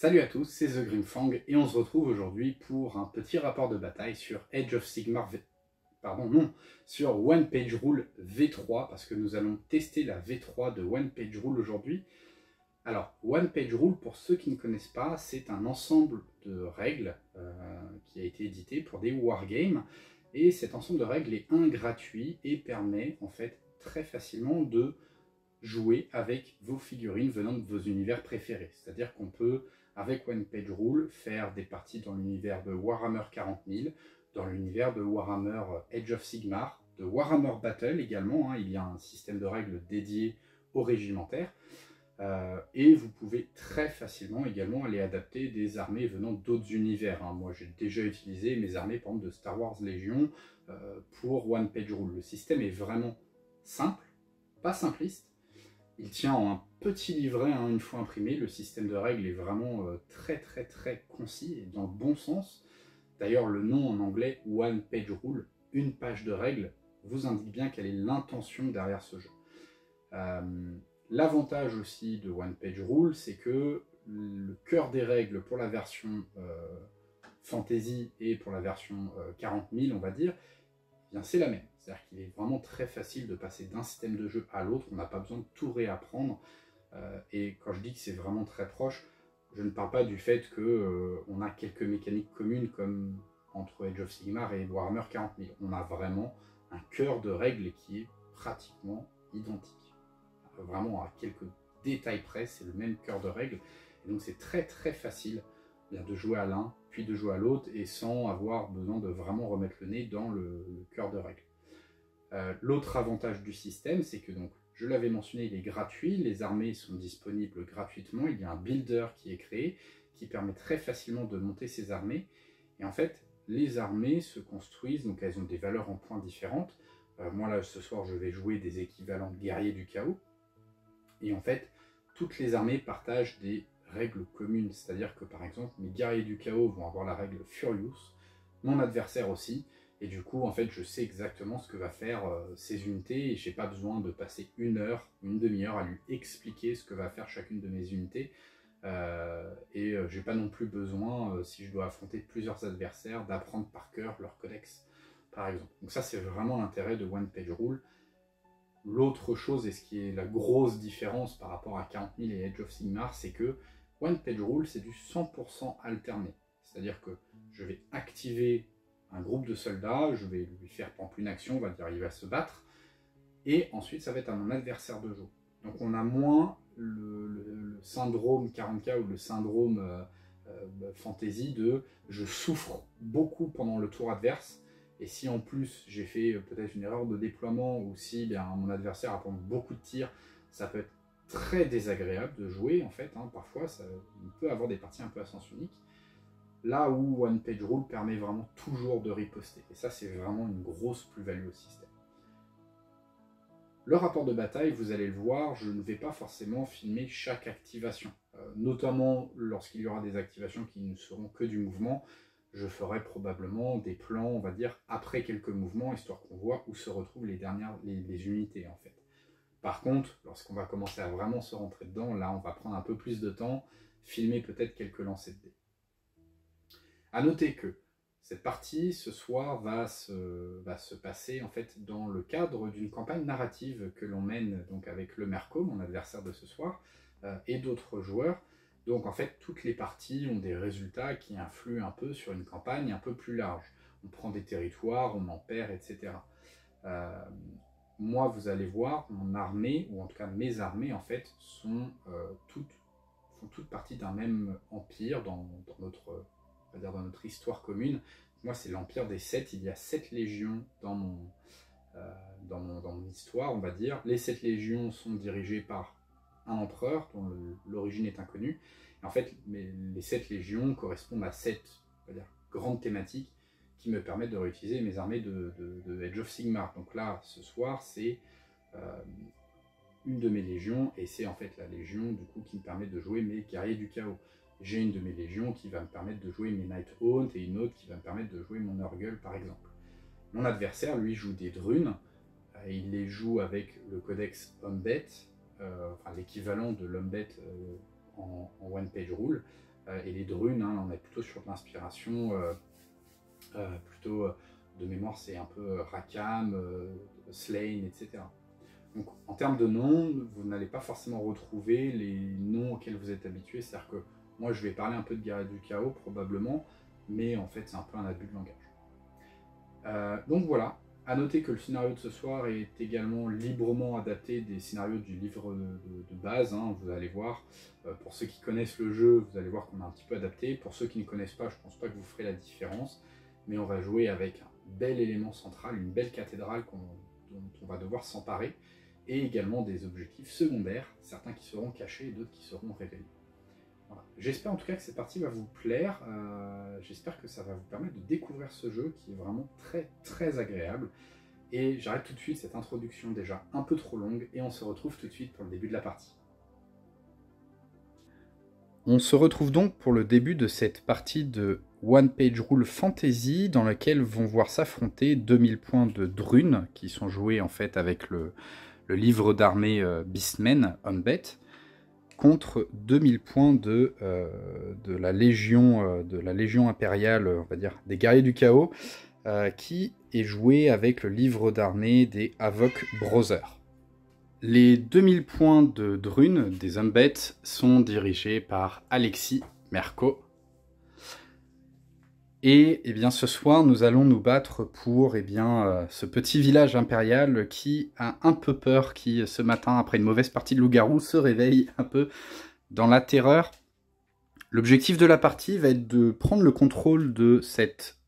Salut à tous, c'est The Green Fang et on se retrouve aujourd'hui pour un petit rapport de bataille sur Edge of Sigmar V... Pardon, non, sur One Page Rule V3 parce que nous allons tester la V3 de One Page Rule aujourd'hui. Alors, One Page Rule, pour ceux qui ne connaissent pas, c'est un ensemble de règles euh, qui a été édité pour des wargames et cet ensemble de règles est un gratuit et permet en fait très facilement de jouer avec vos figurines venant de vos univers préférés. C'est-à-dire qu'on peut, avec One Page Rule, faire des parties dans l'univers de Warhammer 40 000, dans l'univers de Warhammer Edge of Sigmar, de Warhammer Battle également, hein. il y a un système de règles dédié aux régimentaires, euh, et vous pouvez très facilement également aller adapter des armées venant d'autres univers. Hein. Moi j'ai déjà utilisé mes armées par exemple de Star Wars Légion euh, pour One Page Rule. Le système est vraiment simple, pas simpliste, il tient en un petit livret, hein, une fois imprimé. Le système de règles est vraiment euh, très très très concis et dans le bon sens. D'ailleurs, le nom en anglais One Page Rule, une page de règles, vous indique bien quelle est l'intention derrière ce jeu. Euh, l'avantage aussi de One Page Rule, c'est que le cœur des règles pour la version euh, fantasy et pour la version 40 000, on va dire, eh c'est la même. C'est-à-dire qu'il est vraiment très facile de passer d'un système de jeu à l'autre, on n'a pas besoin de tout réapprendre. Euh, et quand je dis que c'est vraiment très proche, je ne parle pas du fait qu'on euh, a quelques mécaniques communes comme entre Age of Sigmar et Warhammer 40 000. On a vraiment un cœur de règles qui est pratiquement identique. Vraiment à quelques détails près, c'est le même cœur de règles. Et donc c'est très très facile de jouer à l'un, puis de jouer à l'autre, et sans avoir besoin de vraiment remettre le nez dans le cœur de règles. Euh, l'autre avantage du système, c'est que donc, je l'avais mentionné, il est gratuit, les armées sont disponibles gratuitement, il y a un builder qui est créé, qui permet très facilement de monter ces armées. Et en fait, les armées se construisent, donc elles ont des valeurs en points différentes. Euh, moi là, ce soir, je vais jouer des équivalents de guerriers du chaos. Et en fait, toutes les armées partagent des règles communes. C'est-à-dire que par exemple, mes guerriers du chaos vont avoir la règle Furious, mon adversaire aussi, et du coup, en fait, je sais exactement ce que va faire euh, ces unités et j'ai pas besoin de passer une heure, une demi-heure à lui expliquer ce que va faire chacune de mes unités. Euh, et euh, j'ai pas non plus besoin, si je dois affronter plusieurs adversaires, d'apprendre par cœur leur codex, par exemple. Donc ça, c'est vraiment l'intérêt de One Page Rule. L'autre chose, et ce qui est la grosse différence par rapport à 40 000 et Edge of Sigmar, c'est que One Page Rule, c'est du 100% alterné. C'est-à-dire que je vais activer un groupe de soldats, je vais lui faire prendre une action, on va dire il va se battre, et ensuite ça va être à mon adversaire de jouer. Donc on a moins le, syndrome 40K ou le syndrome euh, euh, fantasy de je souffre beaucoup pendant le tour adverse, et si en plus j'ai fait euh, peut-être une erreur de déploiement, ou si bien, mon adversaire a pris beaucoup de tirs, ça peut être très désagréable de jouer en fait, hein. parfois ça, peut avoir des parties un peu à sens unique. Là où One Page Rule permet vraiment toujours de riposter. Et ça, c'est vraiment une grosse plus-value au système. Le rapport de bataille, vous allez le voir, je ne vais pas forcément filmer chaque activation. Euh, notamment lorsqu'il y aura des activations qui ne seront que du mouvement, je ferai probablement des plans, on va dire, après quelques mouvements, histoire qu'on voit où se retrouvent les dernières les, unités en fait. Par contre, lorsqu'on va commencer à vraiment se rentrer dedans, là on va prendre un peu plus de temps, filmer peut-être quelques lancers de dés. À noter que cette partie, ce soir, va se, va se passer en fait dans le cadre d'une campagne narrative que l'on mène donc avec le Merco, mon adversaire de ce soir, euh, et d'autres joueurs. Donc en fait, toutes les parties ont des résultats qui influent un peu sur une campagne un peu plus large. On prend des territoires, on en perd, etc. Euh, moi, vous allez voir, mon armée, ou en tout cas mes armées, en fait, sont euh, toutes, font toutes partie d'un même empire dans, dans notre on va dire dans notre histoire commune. Moi, c'est l'Empire des Sept. Il y a sept légions dans mon, euh, dans, mon, histoire, on va dire. Les sept légions sont dirigées par un empereur dont l'origine est inconnue. Et en fait, les sept légions correspondent à sept grandes thématiques qui me permettent de réutiliser mes armées de, Age of Sigmar. Donc là, ce soir, c'est euh, une de mes légions, et c'est en fait la légion du coup qui me permet de jouer mes guerriers du chaos j'ai une de mes légions qui va me permettre de jouer mes Night Haunt et une autre qui va me permettre de jouer mon Nurgle par exemple. Mon adversaire, lui, joue des drunes, euh, il les joue avec le codex Umbet, euh, enfin l'équivalent de l'Umbet euh, en, One Page Rule, et les drunes, hein, on est plutôt sur de l'inspiration, plutôt de mémoire, c'est un peu Rakam, Slane, etc. Donc en termes de noms, vous n'allez pas forcément retrouver les noms auxquels vous êtes habitués. C'est-à-dire que moi je vais parler un peu de guerre du chaos probablement, mais en fait c'est un peu un abus de langage. Euh, donc voilà, à noter que le scénario de ce soir est également librement adapté des scénarios du livre de, base, hein, vous allez voir. Euh, pour ceux qui connaissent le jeu, vous allez voir qu'on a un petit peu adapté. Pour ceux qui ne connaissent pas, je ne pense pas que vous ferez la différence, mais on va jouer avec un bel élément central, une belle cathédrale dont on va devoir s'emparer et également des objectifs secondaires, certains qui seront cachés et d'autres qui seront révélés. J'espère en tout cas que cette partie va vous plaire, euh, j'espère que ça va vous permettre de découvrir ce jeu qui est vraiment très très agréable. Et j'arrête tout de suite cette introduction déjà un peu trop longue et on se retrouve tout de suite pour le début de la partie. On se retrouve donc pour le début de cette partie de One Page Rule Fantasy dans laquelle vont voir s'affronter 2000 points de drunes qui sont joués en fait avec le, livre d'armée euh, Beastmen, Humbet, contre 2000 points de, euh, de, la légion, euh, de la légion impériale, on va dire, des guerriers du chaos, qui est joué avec le livre d'armée des Havok Brothers. Les 2000 points de Drune des Humbet sont dirigés par Alexis Merco, et eh bien, ce soir, nous allons nous battre pour eh bien, euh, ce petit village impérial qui a un peu peur, qui ce matin, après une mauvaise partie de loup-garou, se réveille un peu dans la terreur. L'objectif de la partie va être de prendre le contrôle de cette,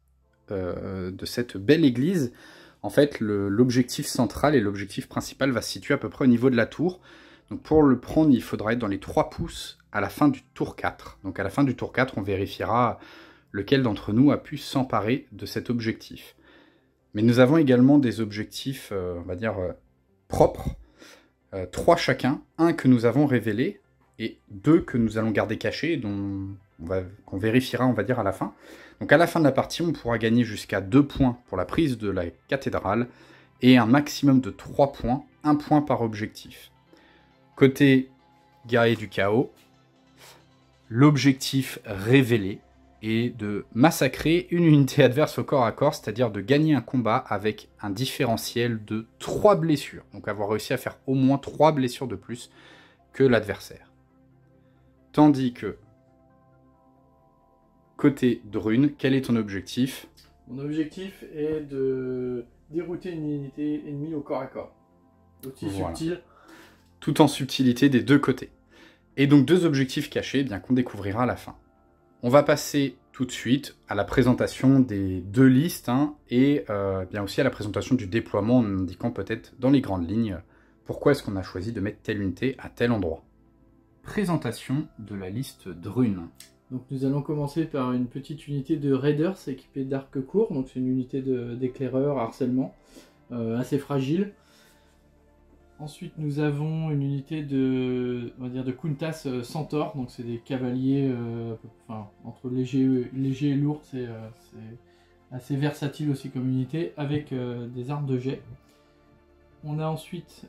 euh, de cette belle église. En fait, l'objectif central et l'objectif principal va se situer à peu près au niveau de la tour. Donc pour le prendre, il faudra être dans les 3 pouces à la fin du tour 4. Donc à la fin du tour 4, on vérifiera lequel d'entre nous a pu s'emparer de cet objectif. Mais nous avons également des objectifs, euh, on va dire, euh, propres, euh, trois chacun, un que nous avons révélé et deux que nous allons garder cachés, dont qu'on vérifiera, on va dire, à la fin. Donc à la fin de la partie, on pourra gagner jusqu'à deux points pour la prise de la cathédrale et un maximum de trois points, un point par objectif. Côté guerrier du chaos, l'objectif révélé, et de massacrer une unité adverse au corps à corps, c'est-à-dire de gagner un combat avec un différentiel de 3 blessures. Donc avoir réussi à faire au moins 3 blessures de plus que l'adversaire. Tandis que, côté Drune, quel est ton objectif? Mon objectif est de dérouter une unité ennemie au corps à corps. Aussi subtil. Tout en subtilité des deux côtés. Et donc deux objectifs cachés, bien qu'on découvrira à la fin. On va passer tout de suite à la présentation des deux listes hein, et euh, bien aussi à la présentation du déploiement en indiquant peut-être dans les grandes lignes pourquoi est-ce qu'on a choisi de mettre telle unité à tel endroit. Présentation de la liste Drune. Donc nous allons commencer par une petite unité de Raiders équipée d'arcs courts, donc c'est une unité d'éclaireurs harcèlement, euh, assez fragile. Ensuite, nous avons une unité de, on va dire de Kuntas euh, Centaur, donc c'est des cavaliers, euh, entre léger, et lourd, c'est euh, assez versatile aussi comme unité, avec des armes de jet. On a ensuite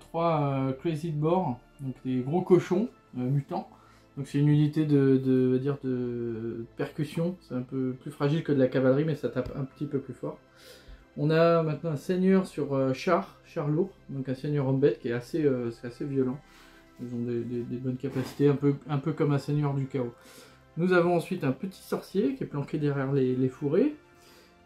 trois Crazy Boar, donc des gros cochons mutants. Donc c'est une unité de, dire de percussion, c'est un peu plus fragile que de la cavalerie, mais ça tape un petit peu plus fort. On a maintenant un seigneur sur euh, char, char lourd, donc un seigneur en bête qui est assez, euh, assez violent. Ils ont des, bonnes capacités, un peu, un peu comme un seigneur du chaos. Nous avons ensuite un petit sorcier qui est planqué derrière les, fourrés.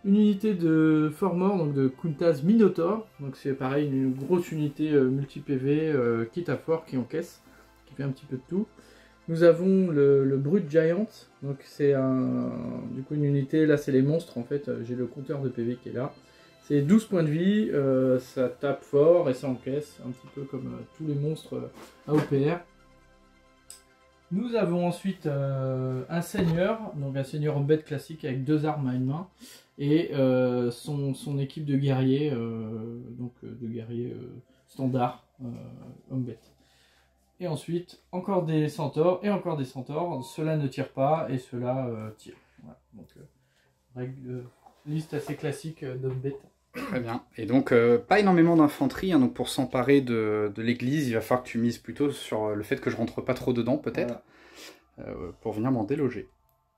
Une unité de Formor, donc de Kuntas Minotaur. Donc c'est pareil, une grosse unité euh, multi-PV, kit à fort qui encaisse, qui fait un petit peu de tout. Nous avons le, le Brute Giant, donc c'est un, du coup une unité, là c'est les monstres en fait, j'ai le compteur de PV qui est là. C'est 12 points de vie, euh, ça tape fort et ça encaisse, un petit peu comme euh, tous les monstres euh, AOPR. Nous avons ensuite un seigneur, donc un seigneur en bête classique avec deux armes à une main, et son, équipe de guerriers, donc de guerriers standards en bête. Et ensuite, encore des centaures et encore des centaures. Cela ne tire pas et cela tire. donc, liste assez classique d'hommes bêtes. Très bien. Et donc, euh, pas énormément d'infanterie. Hein, donc, pour s'emparer de, l'église, il va falloir que tu mises plutôt sur le fait que je rentre pas trop dedans, peut-être. pour venir m'en déloger.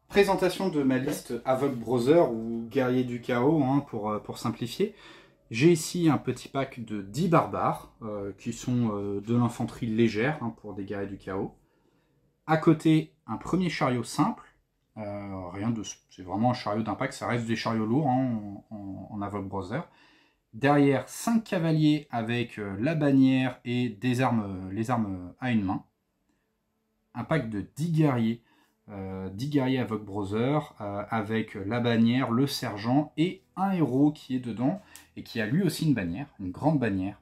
Présentation de ma liste Avoc Brother ou Guerrier du Chaos hein, pour, pour simplifier. J'ai ici un petit pack de 10 barbares, euh, qui sont euh, de l'infanterie légère hein, pour des guerriers du chaos. À côté, un premier chariot simple. Euh, rien de, c'est vraiment un chariot d'impact, ça reste des chariots lourds hein, en, en, Brother. Derrière, 5 cavaliers avec la bannière et des armes, les armes à une main. Un pack de 10 guerriers 10 euh, guerriers Avoc Brother euh, avec la bannière, le sergent et un héros qui est dedans et qui a lui aussi une bannière, une grande bannière.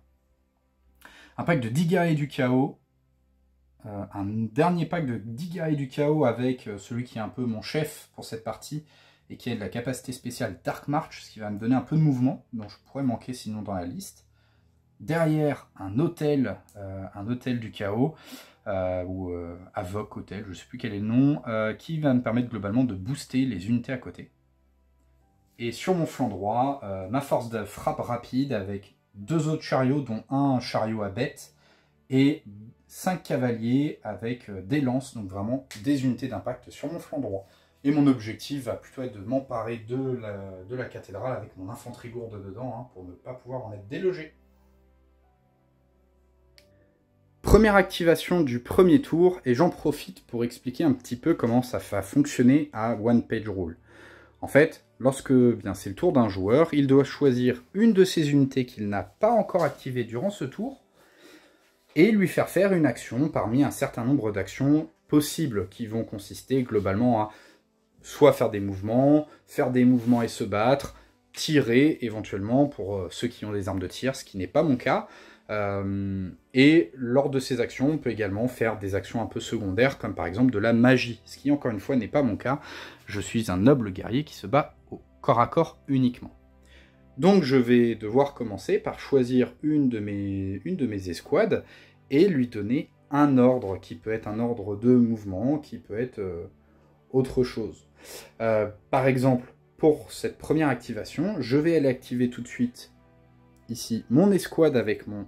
Un pack de 10 guerriers du chaos. Euh, un dernier pack de 10 guerriers du chaos avec celui qui est un peu mon chef pour cette partie et qui a de la capacité spéciale Dark March, ce qui va me donner un peu de mouvement, dont je pourrais manquer sinon dans la liste. Derrière, un hôtel, un hôtel du chaos, euh, ou euh, Avoc Hotel, je ne sais plus quel est le nom, euh, qui va me permettre globalement de booster les unités à côté. Et sur mon flanc droit, ma force de frappe rapide avec deux autres chariots, dont un chariot à bête, et cinq cavaliers avec des lances, donc vraiment des unités d'impact sur mon flanc droit. Et mon objectif va plutôt être de m'emparer de la, cathédrale avec mon infanterie lourde dedans, hein, pour ne pas pouvoir en être délogé. Première activation du premier tour, et j'en profite pour expliquer un petit peu comment ça va fonctionner à One Page Rule. En fait, lorsque bien c'est le tour d'un joueur, il doit choisir une de ses unités qu'il n'a pas encore activées durant ce tour, et lui faire faire une action parmi un certain nombre d'actions possibles qui vont consister globalement à soit faire des mouvements, faire des mouvements et se battre, tirer éventuellement pour euh, ceux qui ont des armes de tir, ce qui n'est pas mon cas, euh, et lors de ces actions, on peut également faire des actions un peu secondaires, comme par exemple de la magie, ce qui encore une fois n'est pas mon cas. Je suis un noble guerrier qui se bat au corps à corps uniquement. Donc je vais devoir commencer par choisir une de mes, une de mes escouades et lui donner un ordre, qui peut être un ordre de mouvement, qui peut être euh, autre chose. Euh, par exemple, pour cette première activation, je vais aller activer tout de suite ici mon escouade avec mon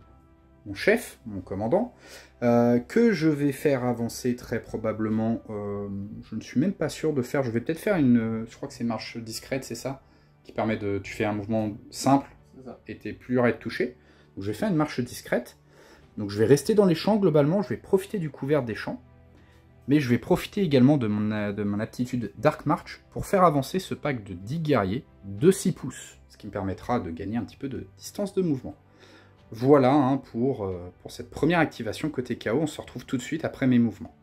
mon chef, mon commandant, euh, que je vais faire avancer très probablement, je ne suis même pas sûr de faire, je vais peut-être faire une, je crois que c'est marche discrète, c'est ça Qui permet de, tu fais un mouvement simple et t'es plus à être touché. Donc je vais faire une marche discrète, donc je vais rester dans les champs globalement, je vais profiter du couvert des champs, mais je vais profiter également de mon, mon aptitude Dark March pour faire avancer ce pack de 10 guerriers de 6 pouces, ce qui me permettra de gagner un petit peu de distance de mouvement. Voilà hein, pour, euh, pour cette première activation côté chaos, on se retrouve tout de suite après mes mouvements.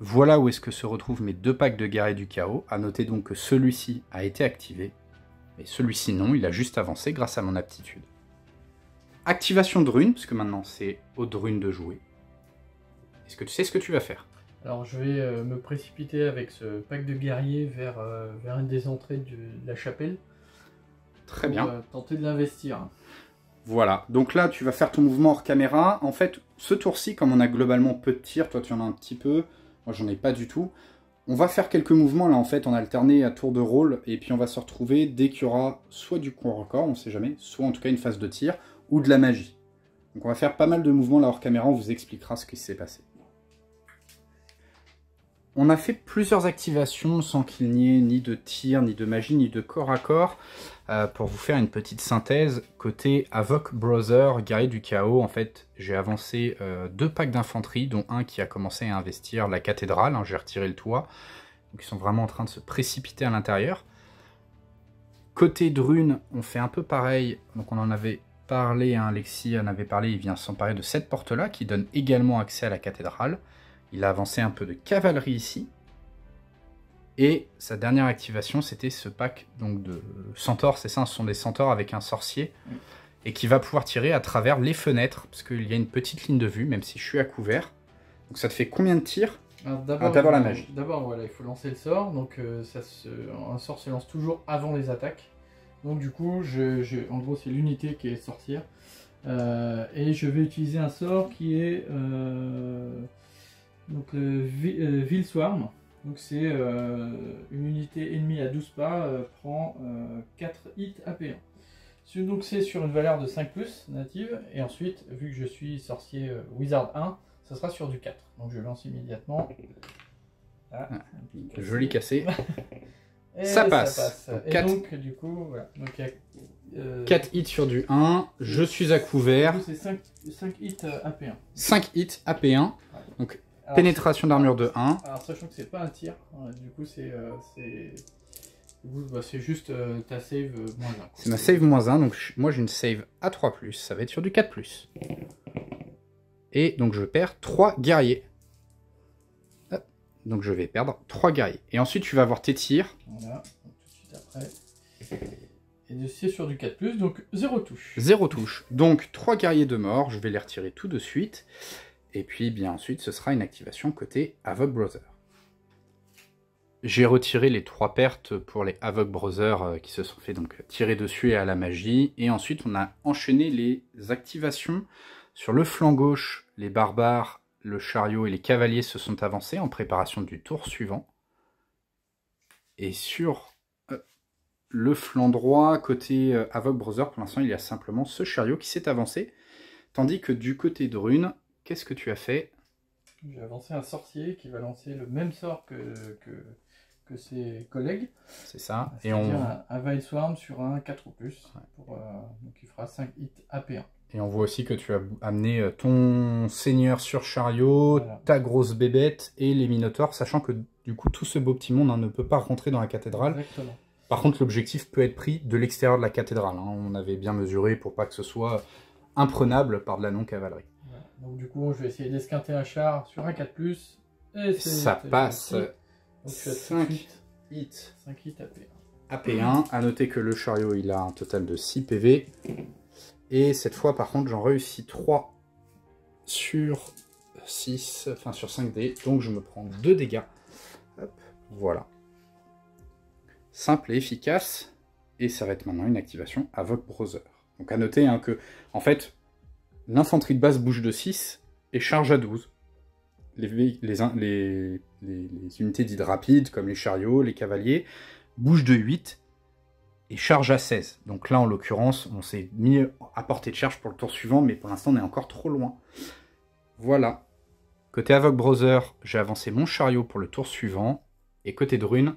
Voilà où est-ce que se retrouvent mes deux packs de guerriers du chaos, à noter donc que celui-ci a été activé, et celui-ci non, il a juste avancé grâce à mon aptitude. Activation de rune, puisque maintenant c'est aux drunes de jouer. Est-ce que tu sais ce que tu vas faire? Alors je vais euh, me précipiter avec ce pack de guerriers vers, euh, vers une des entrées de la chapelle. Très bien. tenter de l'investir. Voilà, donc là tu vas faire ton mouvement hors caméra. En fait, ce tour-ci, comme on a globalement peu de tirs, toi tu en as un petit peu, moi j'en ai pas du tout, on va faire quelques mouvements là en fait, en alterné à tour de rôle, et puis on va se retrouver dès qu'il y aura soit du corps corps, on sait jamais, soit en tout cas une phase de tir, de la magie. Donc on va faire pas mal de mouvements là hors caméra, on vous expliquera ce qui s'est passé. On a fait plusieurs activations sans qu'il n'y ait ni de tir, ni de magie, ni de corps à corps. Euh, pour vous faire une petite synthèse, côté Avoc Brother, guerrier du chaos, en fait, j'ai avancé euh, deux packs d'infanterie, dont un qui a commencé à investir la cathédrale, hein, j'ai retiré le toit. Donc ils sont vraiment en train de se précipiter à l'intérieur. Côté Drune, on fait un peu pareil, donc on en avait parlé, hein, Alexis en avait parlé, il vient s'emparer de cette porte-là, qui donne également accès à la cathédrale. Il a avancé un peu de cavalerie ici. Et sa dernière activation, c'était ce pack donc de centaures, c'est ça, ce sont des centaures avec un sorcier, et qui va pouvoir tirer à travers les fenêtres, parce qu'il y a une petite ligne de vue, même si je suis à couvert. Donc ça te fait combien de tirs? D'abord ah, la magie. D'abord, voilà, il faut lancer le sort, donc euh, ça un sort se lance toujours avant les attaques. Donc du coup, je, en gros, c'est l'unité qui est sorcière. Euh, et je vais utiliser un sort qui est... Euh, donc euh, Ville Swarm, donc c'est euh, une unité ennemie à 12 pas, euh, prend 4 hits AP1. Donc c'est sur une valeur de 5 native, et ensuite, vu que je suis sorcier Wizard 1, ça sera sur du 4. Donc je lance immédiatement Ah, Joli cassé. Et Ça passe. Donc, Et donc, du coup, voilà. Donc, il y a, euh, 4 hits sur du 1, je suis à couvert. C'est 5, hits euh, AP1. 5 hits AP1, Alors, pénétration d'armure de 1. Alors sachant que c'est pas un tir, hein, du coup c'est euh, bah, c'est juste euh, ta save moins 1. C'est ma save moins 1, donc je- moi j'ai une save à 3, ça va être sur du 4. Et donc je perds 3 guerriers. Donc je vais perdre 3 guerriers. Et ensuite tu vas avoir tes tirs. Voilà, donc tout de suite après. Et c'est sur du 4+, donc 0 touche. 0 touche. Donc 3 guerriers de mort, je vais les retirer tout de suite. Et puis bien ensuite ce sera une activation côté Havoc Brother. J'ai retiré les 3 pertes pour les Havoc Brothers euh, qui se sont fait donc tirer dessus et à la magie. Et ensuite on a enchaîné les activations. Sur le flanc gauche, les barbares, le chariot et les cavaliers se sont avancés en préparation du tour suivant. Et sur euh, le flanc droit, côté euh, Havoc Brother, pour l'instant, il y a simplement ce chariot qui s'est avancé. Tandis que du côté de Rune, qu'est-ce que tu as fait? J'ai avancé un sorcier qui va lancer le même sort que, que, que ses collègues. C'est ça. Et, on, un, un Vile Swarm sur un 4 ou plus. Pour, euh, donc il fera 5 hits AP1. Et on voit aussi que tu as amené euh, ton seigneur sur chariot, Voilà. ta grosse bébête et les minotaures, sachant que du coup, tout ce beau petit monde hein, ne peut pas rentrer dans la cathédrale. Exactement. Par contre, l'objectif peut être pris de l'extérieur de la cathédrale. hein. On avait bien mesuré pour pas que ce soit imprenable par de la non-cavalerie. Voilà. Donc du coup, je vais essayer d'esquinter un char sur un 4 plus. Et Ça passe. Donc tu as tout de Cinq. suite Hit 5 hits AP1. AP1. À noter que le chariot, il a un total de 6 PV. Et cette fois, par contre, j'en réussis 3 sur 6, enfin sur 5 dés. Donc je me prends 2 dégâts. Voilà. Simple et efficace. Et ça va être maintenant une activation Avoc Brother. Donc à noter hein, que, en fait, l'infanterie de base bouge de 6 et charge à 12. Les, vé- les, in- les, les- les unités dites rapides, comme les chariots, les cavaliers, bougent de 8 et charge à 16. Donc là, en l'occurrence, on s'est mis à portée de charge pour le tour suivant, mais pour l'instant, on est encore trop loin. Voilà. Côté Avoc Brother, j'ai avancé mon chariot pour le tour suivant. Et côté Drune,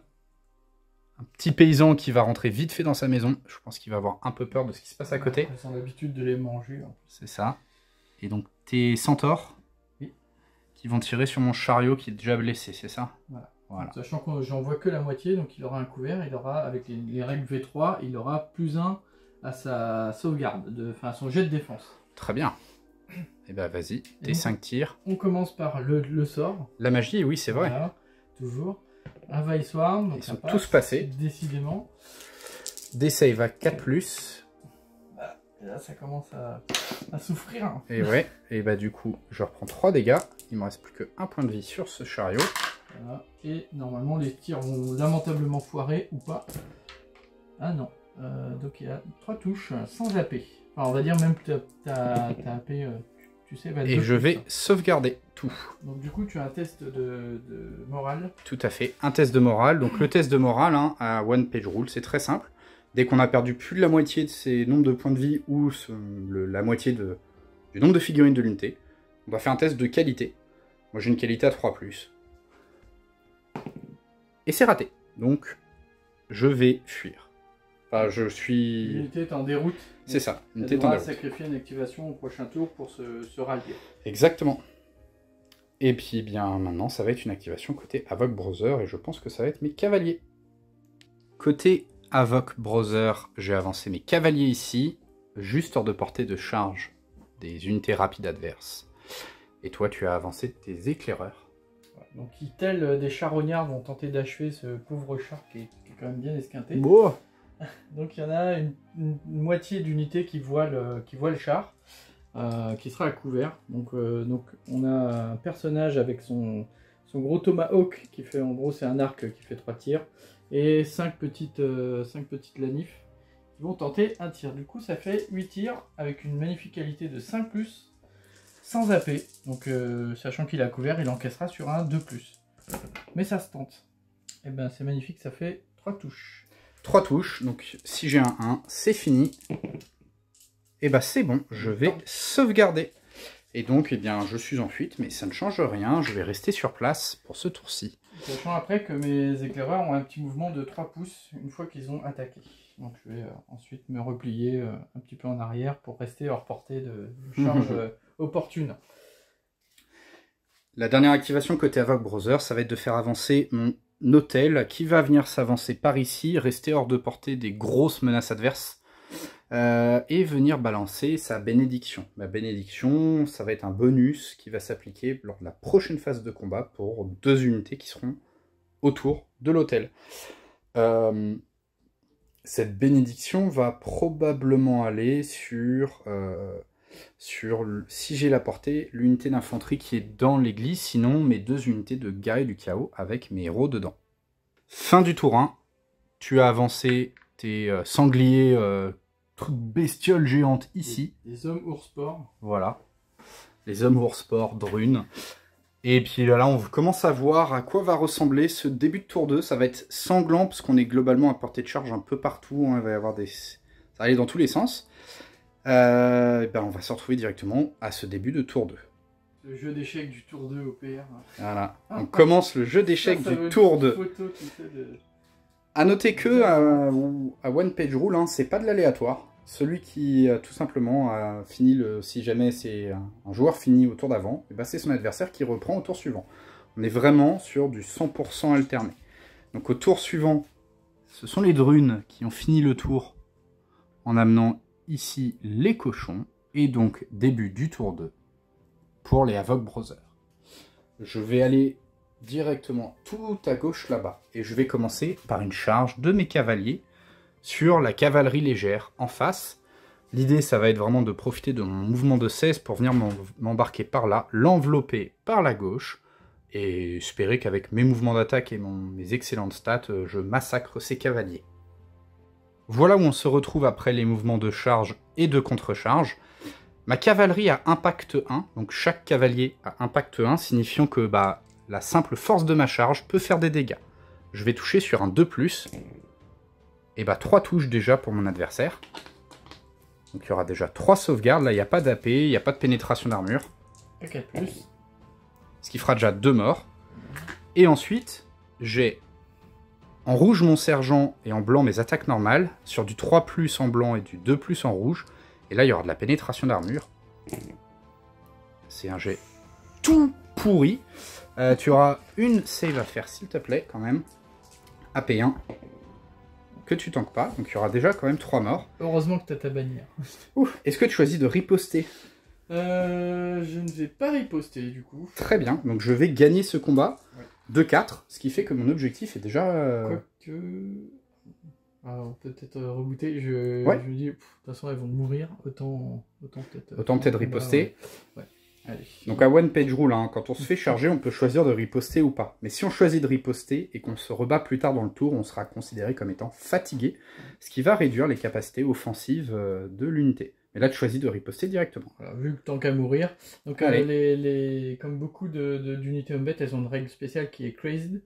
un petit paysan qui va rentrer vite fait dans sa maison. Je pense qu'il va avoir un peu peur de ce qui se passe à côté. Ils ont l'habitude de les manger. C'est ça. Et donc, tes centaures Oui. qui vont tirer sur mon chariot qui est déjà blessé, c'est ça? Voilà. Voilà. Sachant que j'en vois que la moitié, donc il aura un couvert, il aura, avec les, les règles V3, il aura plus 1 à sa sauvegarde, de, enfin à son jet de défense. Très bien. Et ben vas-y, tes Et- 5 tirs. On commence par le, le sort. La magie, oui, c'est vrai. Voilà, toujours. Un Vile Swarm, donc Ils sont passe, tous passés. Décidément. Des saves à 4+. Et là, ça commence à, à souffrir. hein. Et ouais, et bah du coup, je reprends 3 dégâts. Il me reste plus que un point de vie sur ce chariot. Voilà. Et normalement, les tirs vont lamentablement foirer ou pas. Ah non. Euh, donc il y a 3 touches euh, sans AP. Enfin, on va dire même que ta, ta, ta AP, euh, tu, tu sais, être Et je vais sauvegarder tout. Donc du coup, tu as un test de, de morale. Tout à fait. Un test de morale. Donc le test de morale hein, à One Page Rule, c'est très simple. Dès qu'on a perdu plus de la moitié de ses nombres de points de vie ou ce- le- la moitié de, du nombre de figurines de l'unité, on va faire un test de qualité. Moi j'ai une qualité à 3+. Et c'est raté. Donc je vais fuir. Enfin, je suis... L'unité est en déroute. C'est ça. Elle Unité devra en déroute. sacrifier une activation au prochain tour pour se, se rallier. Exactement. Et puis bien maintenant, ça va être une activation côté Avoc Brother et je pense que ça va être mes cavaliers. Côté Avoc Brother, j'ai avancé mes cavaliers ici, juste hors de portée de charge des unités rapides adverses. Et toi, tu as avancé tes éclaireurs. Donc, qui, tels euh, des charognards, vont tenter d'achever ce pauvre char qui est, qui est quand même bien esquinté. Beau Donc, il y en a une, moitié d'unité qui, voit le- qui voit le char, euh, qui sera à couvert. Donc, euh, donc, on a un personnage avec son, son gros tomahawk qui fait, en gros, c'est un arc qui fait 3 tirs, et 5 petites, euh, cinq petites lanifs qui vont tenter un tir. Du coup, ça fait 8 tirs avec une magnifique qualité de 5 plus, sans AP. Donc, euh, sachant qu'il a couvert, il encaissera sur un 2 plus. Mais ça se tente. Et ben, c'est magnifique, ça fait 3 touches. 3 touches, donc si j'ai un 1, c'est fini. Et bah c'est bon, je vais sauvegarder. Et donc, eh bien, je suis en fuite, mais ça ne change rien, je vais rester sur place pour ce tour-ci. Sachant après que mes éclaireurs ont un petit mouvement de 3 pouces une fois qu'ils ont attaqué. Donc je vais euh, ensuite me replier euh, un petit peu en arrière pour rester hors portée de charge opportune. La dernière activation côté Avoc Browser, ça va être de faire avancer mon hôtel qui va venir s'avancer par ici, rester hors de portée des grosses menaces adverses et venir balancer sa bénédiction. Ma bénédiction, ça va être un bonus qui va s'appliquer lors de la prochaine phase de combat pour deux unités qui seront autour de l'hôtel. cette bénédiction va probablement aller sur sur, si j'ai la portée, l'unité d'infanterie qui est dans l'église, sinon mes deux unités de guerre du chaos avec mes héros dedans. Fin du tour 1, tu as avancé tes euh, sangliers, euh, bestioles géantes ici. Les, hommes oursport. Voilà. Les hommes oursport, drunes. Et puis là, on commence à voir à quoi va ressembler ce début de tour 2. Ça va être sanglant, parce qu'on est globalement à portée de charge un peu partout. Hein. Il va y avoir des... Ça va aller dans tous les sens. Euh, ben on va se retrouver directement à ce début de tour 2. Le jeu d'échecs du tour 2 au PR. Voilà, on commence le jeu d'échecs du tour 2. A noter que à, One Page Rule, hein, c'est pas de l'aléatoire. Celui qui tout simplement a fini le. Si jamais c'est un, joueur fini au tour d'avant, eh ben c'est son adversaire qui reprend au tour suivant. On est vraiment sur du 100% alterné. Donc au tour suivant, ce sont les drunes qui ont fini le tour en amenant ici les cochons, et donc début du tour 2 pour les Havoc Brothers. Je vais aller directement tout à gauche là-bas, et je vais commencer par une charge de mes cavaliers sur la cavalerie légère en face. L'idée, ça va être vraiment de profiter de mon mouvement de 16 pour venir m'embarquer par là, l'envelopper par la gauche, et espérer qu'avec mes mouvements d'attaque et mes excellentes stats, je massacre ces cavaliers. Voilà où on se retrouve après les mouvements de charge et de contre-charge. Ma cavalerie a impact 1, donc chaque cavalier a impact 1, signifiant que bah, la simple force de ma charge peut faire des dégâts. Je vais toucher sur un 2+, et bah 3 touches déjà pour mon adversaire. Donc il y aura déjà 3 sauvegardes, là il n'y a pas d'AP, il n'y a pas de pénétration d'armure. 4+. Ce qui fera déjà 2 morts. Et ensuite, j'ai en rouge mon sergent et en blanc mes attaques normales, sur du 3 en blanc et du 2 en rouge. Et là il y aura de la pénétration d'armure. C'est un jet tout pourri. Euh, tu auras une save à faire s'il te plaît quand même. AP1. Que tu tankes pas, donc il y aura déjà quand même 3 morts. Heureusement que tu as ta bannière. Est-ce que tu choisis de riposter? Euh, Je ne vais pas riposter du coup. Très bien, donc je vais gagner ce combat. De 4, ce qui fait que mon objectif est déjà... Euh, Quoique... Ah, on peut peut-être euh, rebooter. Je, je me dis, de toute façon, elles vont mourir. Autant, autant peut-être. Euh, autant peut-être riposter. Ouais. Allez. Donc à one page rule, hein, quand on se fait charger, on peut choisir de riposter ou pas. Mais si on choisit de riposter et qu'on se rebat plus tard dans le tour, on sera considéré comme étant fatigué, ce qui va réduire les capacités offensives de l'unité. Mais là, tu choisis de riposter directement. vu que tant qu'à mourir. Donc, euh, les, les, comme beaucoup d'unités de, elles ont une règle spéciale qui est crazed.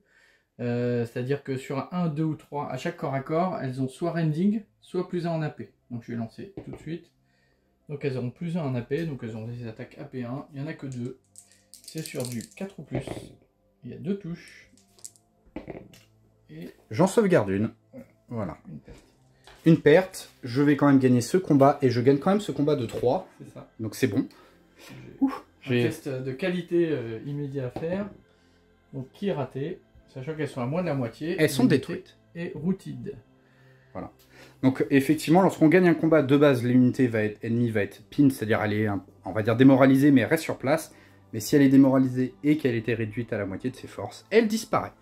Euh, c'est-à-dire que sur 1, 2 ou 3, à chaque corps à corps, elles ont soit rending, soit plus 1 en AP. Donc je vais lancer tout de suite. Donc elles auront plus 1 en AP, donc elles ont des attaques AP1. Il n'y en a que 2. C'est sur du 4 ou plus. Il y a deux touches. Et... J'en sauvegarde une. Voilà une perte, je vais quand même gagner ce combat, et je gagne quand même ce combat de 3. C'est ça. Donc c'est bon. J'ai un test de qualité euh, immédiat à faire. Donc qui est raté, sachant qu'elles sont à moins de la moitié. Elles sont détruites. Et routed. Voilà. Donc effectivement, lorsqu'on gagne un combat de base, l'unité va être ennemie va être pin, c'est-à-dire elle est, on va dire démoralisée, mais elle reste sur place. Mais si elle est démoralisée et qu'elle était réduite à la moitié de ses forces, elle disparaît.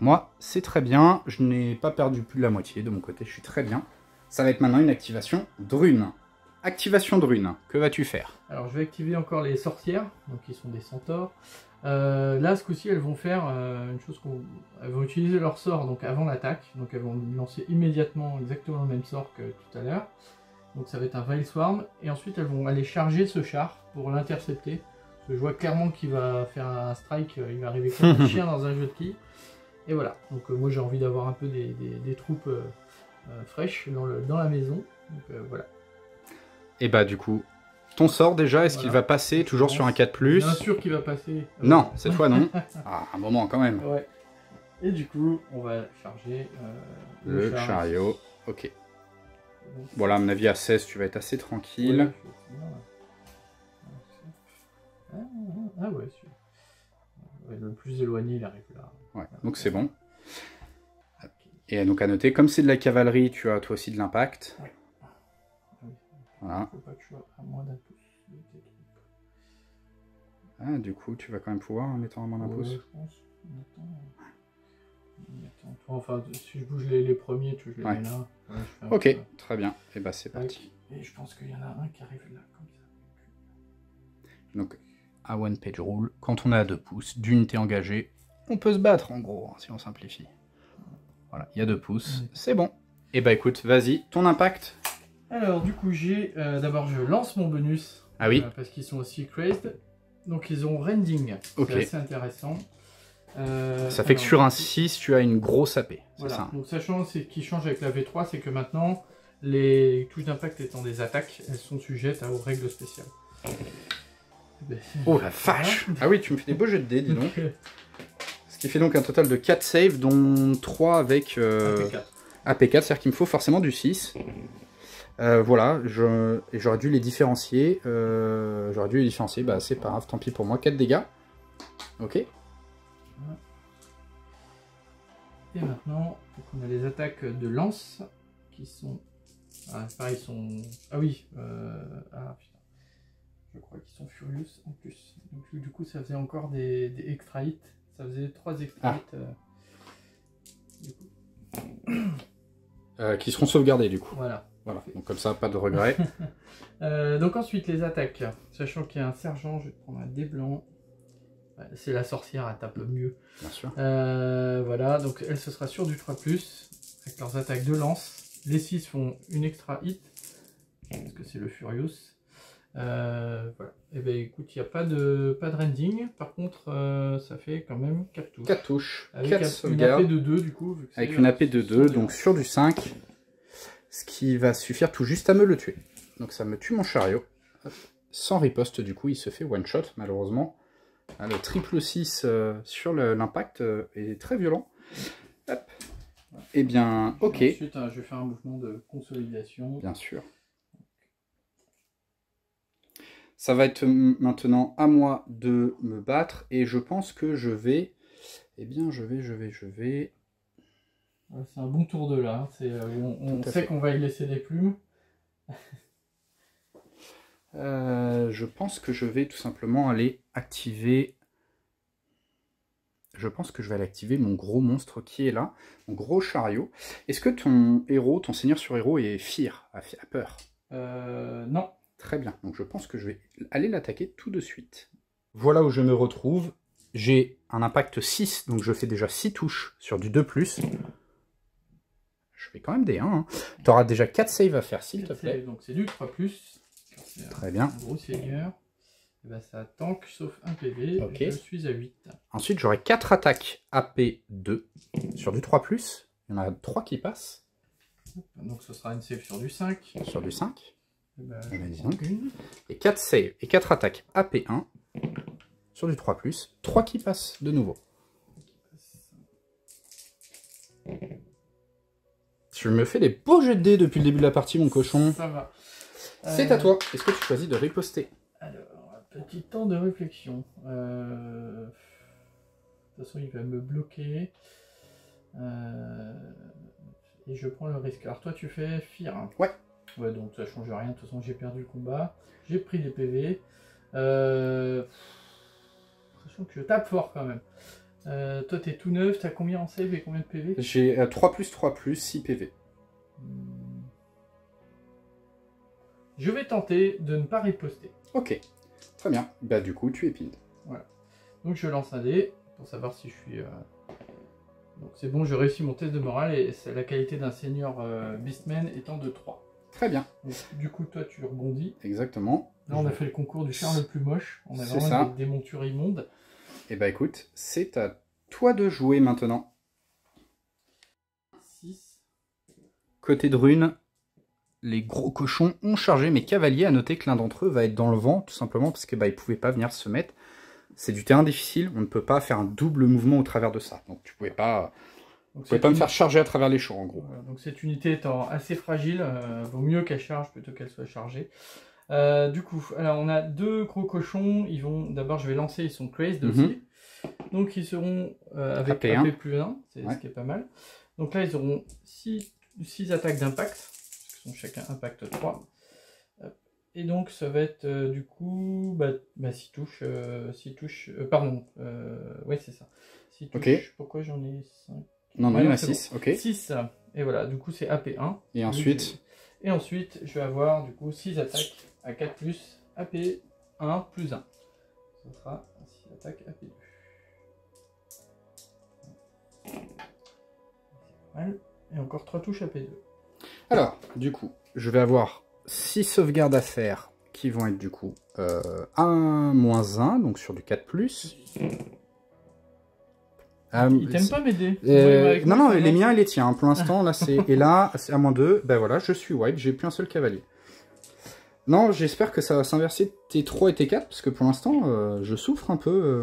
Moi, c'est très bien. Je n'ai pas perdu plus de la moitié de mon côté. Je suis très bien. Ça va être maintenant une activation drune. Activation drune, que vas-tu faire? Alors, je vais activer encore les sorcières, donc qui sont des centaures. Euh, là, ce coup-ci, elles vont faire euh, une chose qu'on... Elles vont utiliser leur sort donc avant l'attaque. Donc, elles vont lancer immédiatement exactement le même sort que tout à l'heure. Donc, ça va être un Veil Swarm. Et ensuite, elles vont aller charger ce char pour l'intercepter. je vois clairement qu'il va faire un strike. Il va arriver comme un chien dans un jeu de quilles. Et voilà, donc euh, moi j'ai envie d'avoir un peu des, troupes euh, euh, fraîches dans, le, dans la maison. Donc voilà. Et bah du coup, ton sort déjà, est-ce qu'il va passer toujours sur un 4 Bien sûr qu'il va passer. Non, cette fois non. Ah, un moment quand même. Ouais. Et du coup, on va charger euh, Le chariot. Ok. Voilà, à mon avis, à 16, tu vas être assez tranquille. Ouais. Ah, ah, ah ouais, celui- ouais, le plus éloigné, il arrive là. Ouais, donc c'est bon. Et donc à noter, comme c'est de la cavalerie, tu as toi aussi de l'impact. Oui. Voilà. Tes. Ah, du coup, tu vas quand même pouvoir en mettant à moins d'un Ouais, pouce. Enfin, si je bouge les, les premiers, tu les Ouais. mets là. Ouais, Ok, peu- très bien. Et bah c'est parti. Et je pense qu'il y en a un qui arrive là, comme ça. Donc, à one page rule, quand on est à 2 pouces d'unité engagée, on peut se battre en gros, hein, si on simplifie. Voilà, il y a 2 pouces, c'est bon. Et bah écoute, vas-y, ton impact Alors, du coup, j'ai. euh, D'abord, je lance mon bonus. Ah oui euh, parce qu'ils sont aussi crazed. Donc, ils ont rending. Ok. C'est assez intéressant. Euh, Ça fait que sur un 6, tu as une grosse AP, c'est Voilà. ça Donc, sachant ce qui change avec la V3, c'est que maintenant, les touches d'impact étant des attaques, elles sont sujettes à- aux règles spéciales. Ben, Oh la vache Ah oui, tu me fais des beaux jets de dés, dis donc. qui fait donc un total de 4 saves, dont 3 avec euh, AP4. AP4, c'est-à-dire qu'il me faut forcément du 6. Euh, voilà, j'aurais dû les différencier. euh, j'aurais dû les différencier, bah c'est pas grave, tant pis pour moi. 4 dégâts. Ok. Et maintenant, donc, on a les attaques de lance qui sont. Ah, pareil, ils sont. Ah oui, euh... ah putain. Je crois qu'ils sont furieux en plus. Donc, du coup, ça faisait encore des, des extra hits. Ça faisait 3 extra Ah. hits. euh, Euh, qui seront sauvegardés du coup. voilà. Voilà, donc comme ça, pas de regret. Euh, donc ensuite les attaques, sachant qu'il y a un sergent, je vais prendre un dé blanc. C'est la sorcière, elle tape mieux. Bien sûr. Euh, voilà, donc elle ce sera sur du 3+, avec leurs attaques de lance. Les 6 font une extra hit, parce que c'est le Furious. Euh, voilà. Et ben écoute, il n'y a pas de, pas de rending, par contre euh, ça fait quand même 4 touches. 4 touches, Avec 4 un- une sauvegardes, AP de 2 du coup. vu que avec une AP de sur 2, des donc sur du 5. Ce qui va suffire tout juste à me le tuer. Donc ça me tue mon chariot. Sans riposte, du coup, il se fait one shot, malheureusement. Ah, Le triple 6 euh, sur l'impact euh, est très violent. Hop. Eh bien, ok. Ensuite, hein, je vais faire un mouvement de consolidation. Bien sûr. Ça va être maintenant à moi de me battre et je pense que je vais. Eh bien, je vais, je vais, je vais. Ouais, C'est un bon tour de là. hein. Euh, on sait qu'on va y laisser des plumes. Euh, je pense que je vais tout simplement aller activer. Je pense que je vais aller activer mon gros monstre qui est là, mon gros chariot. Est-ce que ton héros, ton seigneur sur héros est fier, a, fi- a peur? Euh, non. Très bien, donc je pense que je vais aller l'attaquer tout de suite. Voilà où je me retrouve. J'ai un impact 6, donc je fais déjà 6 touches sur du 2+. Je fais quand même des 1. Tu auras déjà 4 saves à faire, s'il te plaît. Donc c'est du 3+. C'est un Très bien. gros seigneur. Et ben, ça tank sauf un PV. Ok. Je suis à 8. Ensuite, j'aurai 4 attaques AP2 sur du 3+. Il y en a 3 qui passent Donc ce sera une save sur du 5. sur du 5. Et ben, Eh ben, je dis prends donc. une. Et 4 saves et 4 attaques AP1 sur du 3+. 3 qui passent de nouveau. Tu me fais des beaux jets de dés depuis le début de la partie, mon cochon. Ça va. C'est Euh, à toi. Est-ce que tu choisis de riposter Alors, petit temps de réflexion. Euh, De toute façon, il va me bloquer. Euh, Et je prends le risque. Alors, toi, tu fais hein. Ouais. Ouais, donc ça change rien. De toute façon, j'ai perdu le combat. J'ai pris des PV. Euh... Sachant que je tape fort quand même. Euh, toi, t'es tout neuf. T'as combien en save et combien de PV J'ai euh, 3 plus 3 plus 6 PV. Hmm. Je vais tenter de ne pas riposter. Ok. Très bien. Bah du coup, tu épines. Donc je lance un dé pour savoir si je suis. euh, Donc c'est bon, je réussis mon test de morale et la qualité d'un seigneur euh, Beastman étant de 3. Très bien. Donc, du coup, toi tu rebondis. Exactement. Là, on a fait le concours du char le plus moche. On a vraiment ça. Des, des montures immondes. Et bah écoute, c'est à toi de jouer maintenant. 6. Côté de rune, les gros cochons ont chargé mes cavaliers. À noter que l'un d'entre eux va être dans le vent, tout simplement parce que bah ils pouvaient pas venir se mettre c'est du terrain difficile, on ne peut pas faire un double mouvement au travers de ça. Donc tu pouvais pas, Pouvais cette pas me faire charger à travers les champs en gros. Voilà, donc cette unité étant assez fragile, euh, vaut mieux qu'elle charge plutôt qu'elle soit chargée. Euh, du coup, alors on a deux gros cochons. Ils vont d'abord, je vais lancer, ils sont crazed Mhm. aussi. Donc ils seront euh, avec AP1. AP plus 1, c'est Ouais. ce qui est pas mal. Donc là, ils auront 6, attaques d'impact, qui sont chacun impact 3. Hop. Et donc ça va être du coup bah, bah, 6 touches. six touches euh, pardon, ouais c'est ça. 6 touches. Ok. Pourquoi j'en ai 5 Non, non, il y en a c'est bon. 6, ok. 6. Et voilà, du coup c'est AP1. Et ensuite, Et ensuite, je vais avoir du coup 6 attaques à 4 plus AP1 plus 1. Ça sera 6 attaques AP2. C'est pas mal. Et encore 3 touches AP2. alors, du coup, je vais avoir 6 sauvegardes à faire qui vont être du coup euh, 1 moins 1, donc sur du 4 plus. Ah, Il t'aime pas m'aider Euh, non, non, les miens et les tiens. Pour l'instant, là, c'est. Et là, c'est à moins 2. Ben voilà, je suis wipe. J'ai plus un seul cavalier. Non, j'espère que ça va s'inverser T3 et T4. Parce que pour l'instant, euh, je souffre un peu. euh,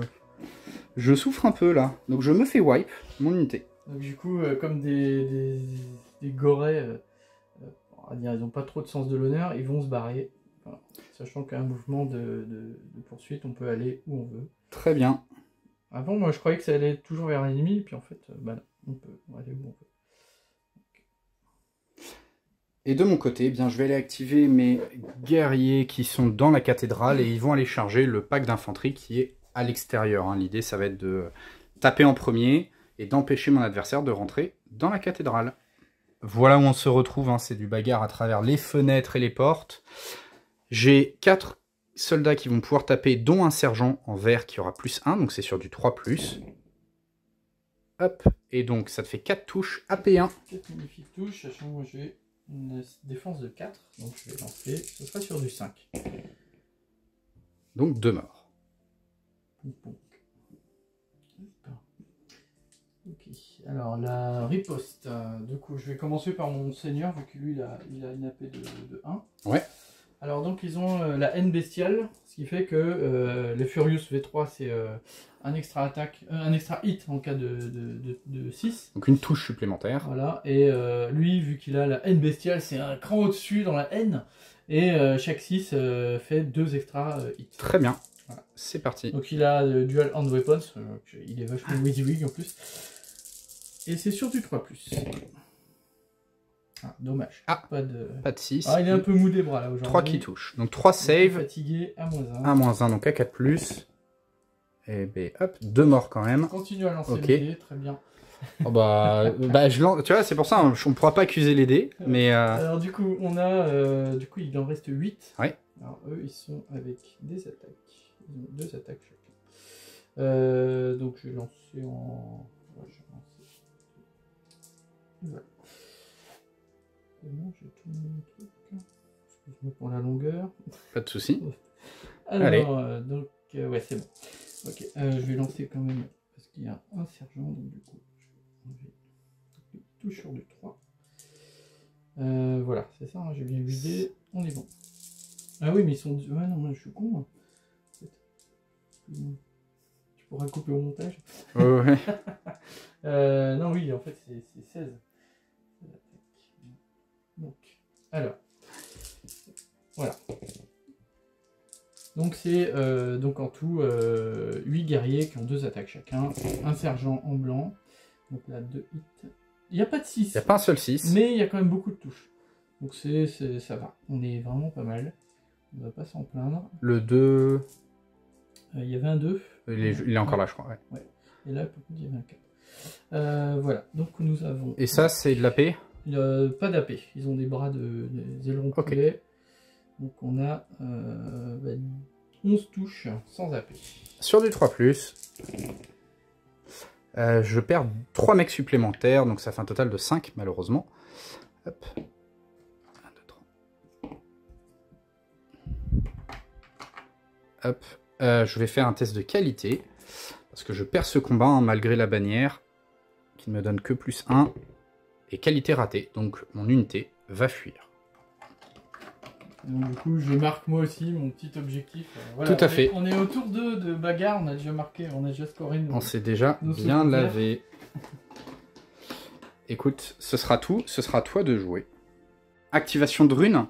Je souffre un peu là. Donc je me fais wipe mon unité. Donc du coup, euh, comme des, des, des gorets, euh, euh, on va dire, ils n'ont pas trop de sens de l'honneur, ils vont se barrer. Voilà. Sachant qu'un mouvement de, de- de poursuite, on peut aller où on veut. Très bien. Avant, moi, je croyais que ça allait toujours vers l'ennemi, puis en fait, euh, bah, non, on peut aller où on veut. Et de mon côté, eh bien, je vais aller activer mes guerriers qui sont dans la cathédrale et ils vont aller charger le pack d'infanterie qui est à l'extérieur. hein. L'idée, ça va être de taper en premier et d'empêcher mon adversaire de rentrer dans la cathédrale. Voilà où on se retrouve, hein. c'est du bagarre à travers les fenêtres et les portes. J'ai quatre soldats qui vont pouvoir taper, dont un sergent en vert qui aura plus 1, donc c'est sur du 3+. Hop, et donc ça te fait 4 touches AP1. 4 magnifiques touches, sachant que moi j'ai une défense de 4, donc je vais lancer, ce sera sur du 5. Donc 2 morts. Ok, alors la riposte. euh, du coup, je vais commencer par mon seigneur, vu que lui il a, il a une AP de, de 1. Ouais. Alors donc ils ont euh, la haine bestiale, ce qui fait que euh, les Furious V3 c'est euh, un extra attaque, euh, un extra hit en cas de, de, de, de 6. Donc une touche supplémentaire. Voilà, et lui, vu qu'il a la haine bestiale, c'est un cran au-dessus dans la haine. Et chaque 6 euh, fait 2 extra hits. Très bien. Voilà. C'est parti. Donc il a le dual hand weapons, il est vachement WYSIWYG en plus. Et c'est sur du 3+. Ah, dommage. Ah. Pas de... Pas de 6. Ah, il est un peu mou des bras là aujourd'hui. 3 qui touchent. Donc 3 save. Fatigué, à moins 1. 1 moins 1, donc à 4 plus. Et ben hop, 2 morts quand même. Continue à lancer les dés, très bien. Oh bah, bah je lance- tu vois, c'est pour ça, on ne pourra pas accuser les dés. Mais euh, Alors du coup, on a... euh, du coup, il en reste 8. Ouais. Alors eux, ils sont avec des attaques. Ils ont deux attaques chacun. Euh, donc je vais lancer en... ouais, je vais lancer. Voilà. Bon, j'ai tout mon truc. Excuse-moi pour la longueur. pas de souci. Alors, Allez. euh, donc, euh, ouais, c'est bon. Ok, euh, je vais lancer quand même, parce qu'il y a un sergent, donc du coup, je vais enlever touche sur du 3. Euh, voilà, c'est ça, hein, j'ai bien vidé, on est bon. Ah oui, mais ils sont... Ouais, non, moi, je suis con. Excuse-moi. Tu pourras couper au montage. Ouais, ouais. Euh, non, oui, en fait, c'est c'est 16. Donc, alors. Voilà. Donc, c'est euh, donc en tout 8 guerriers qui ont deux attaques chacun. Un sergent en blanc. Donc là, deux hits. Il n'y a pas de 6. Il n'y a pas un seul 6. Mais il y a quand même beaucoup de touches. Donc, c'est ça va. On est vraiment pas mal. On va pas s'en plaindre. Le 2, Euh, Il y avait un 2. il est, il est encore là, je crois. ouais. Et là, il y avait un 4. Euh, voilà. Donc, nous avons. Et ça, c'est de la paix? Euh, pas d'AP, ils ont des bras de des ailerons. Donc on a euh, bah, 11 touches sans AP. Sur du 3 plus. Euh, je perds 3 mecs supplémentaires, donc ça fait un total de 5 malheureusement. Hop. 1, 2, 3. Hop. Euh, je vais faire un test de qualité. Parce que je perds ce combat hein, malgré la bannière. Qui ne me donne que plus 1. Et qualité ratée. Donc mon unité va fuir. Donc, du coup, je marque moi aussi mon petit objectif. Euh, voilà, Tout à on est- fait. On est autour de, de bagarre, on a déjà marqué, on a déjà scoré. nos- On s'est déjà bien lavé. Écoute, ce sera tout. Ce sera à toi de jouer. Activation de rune.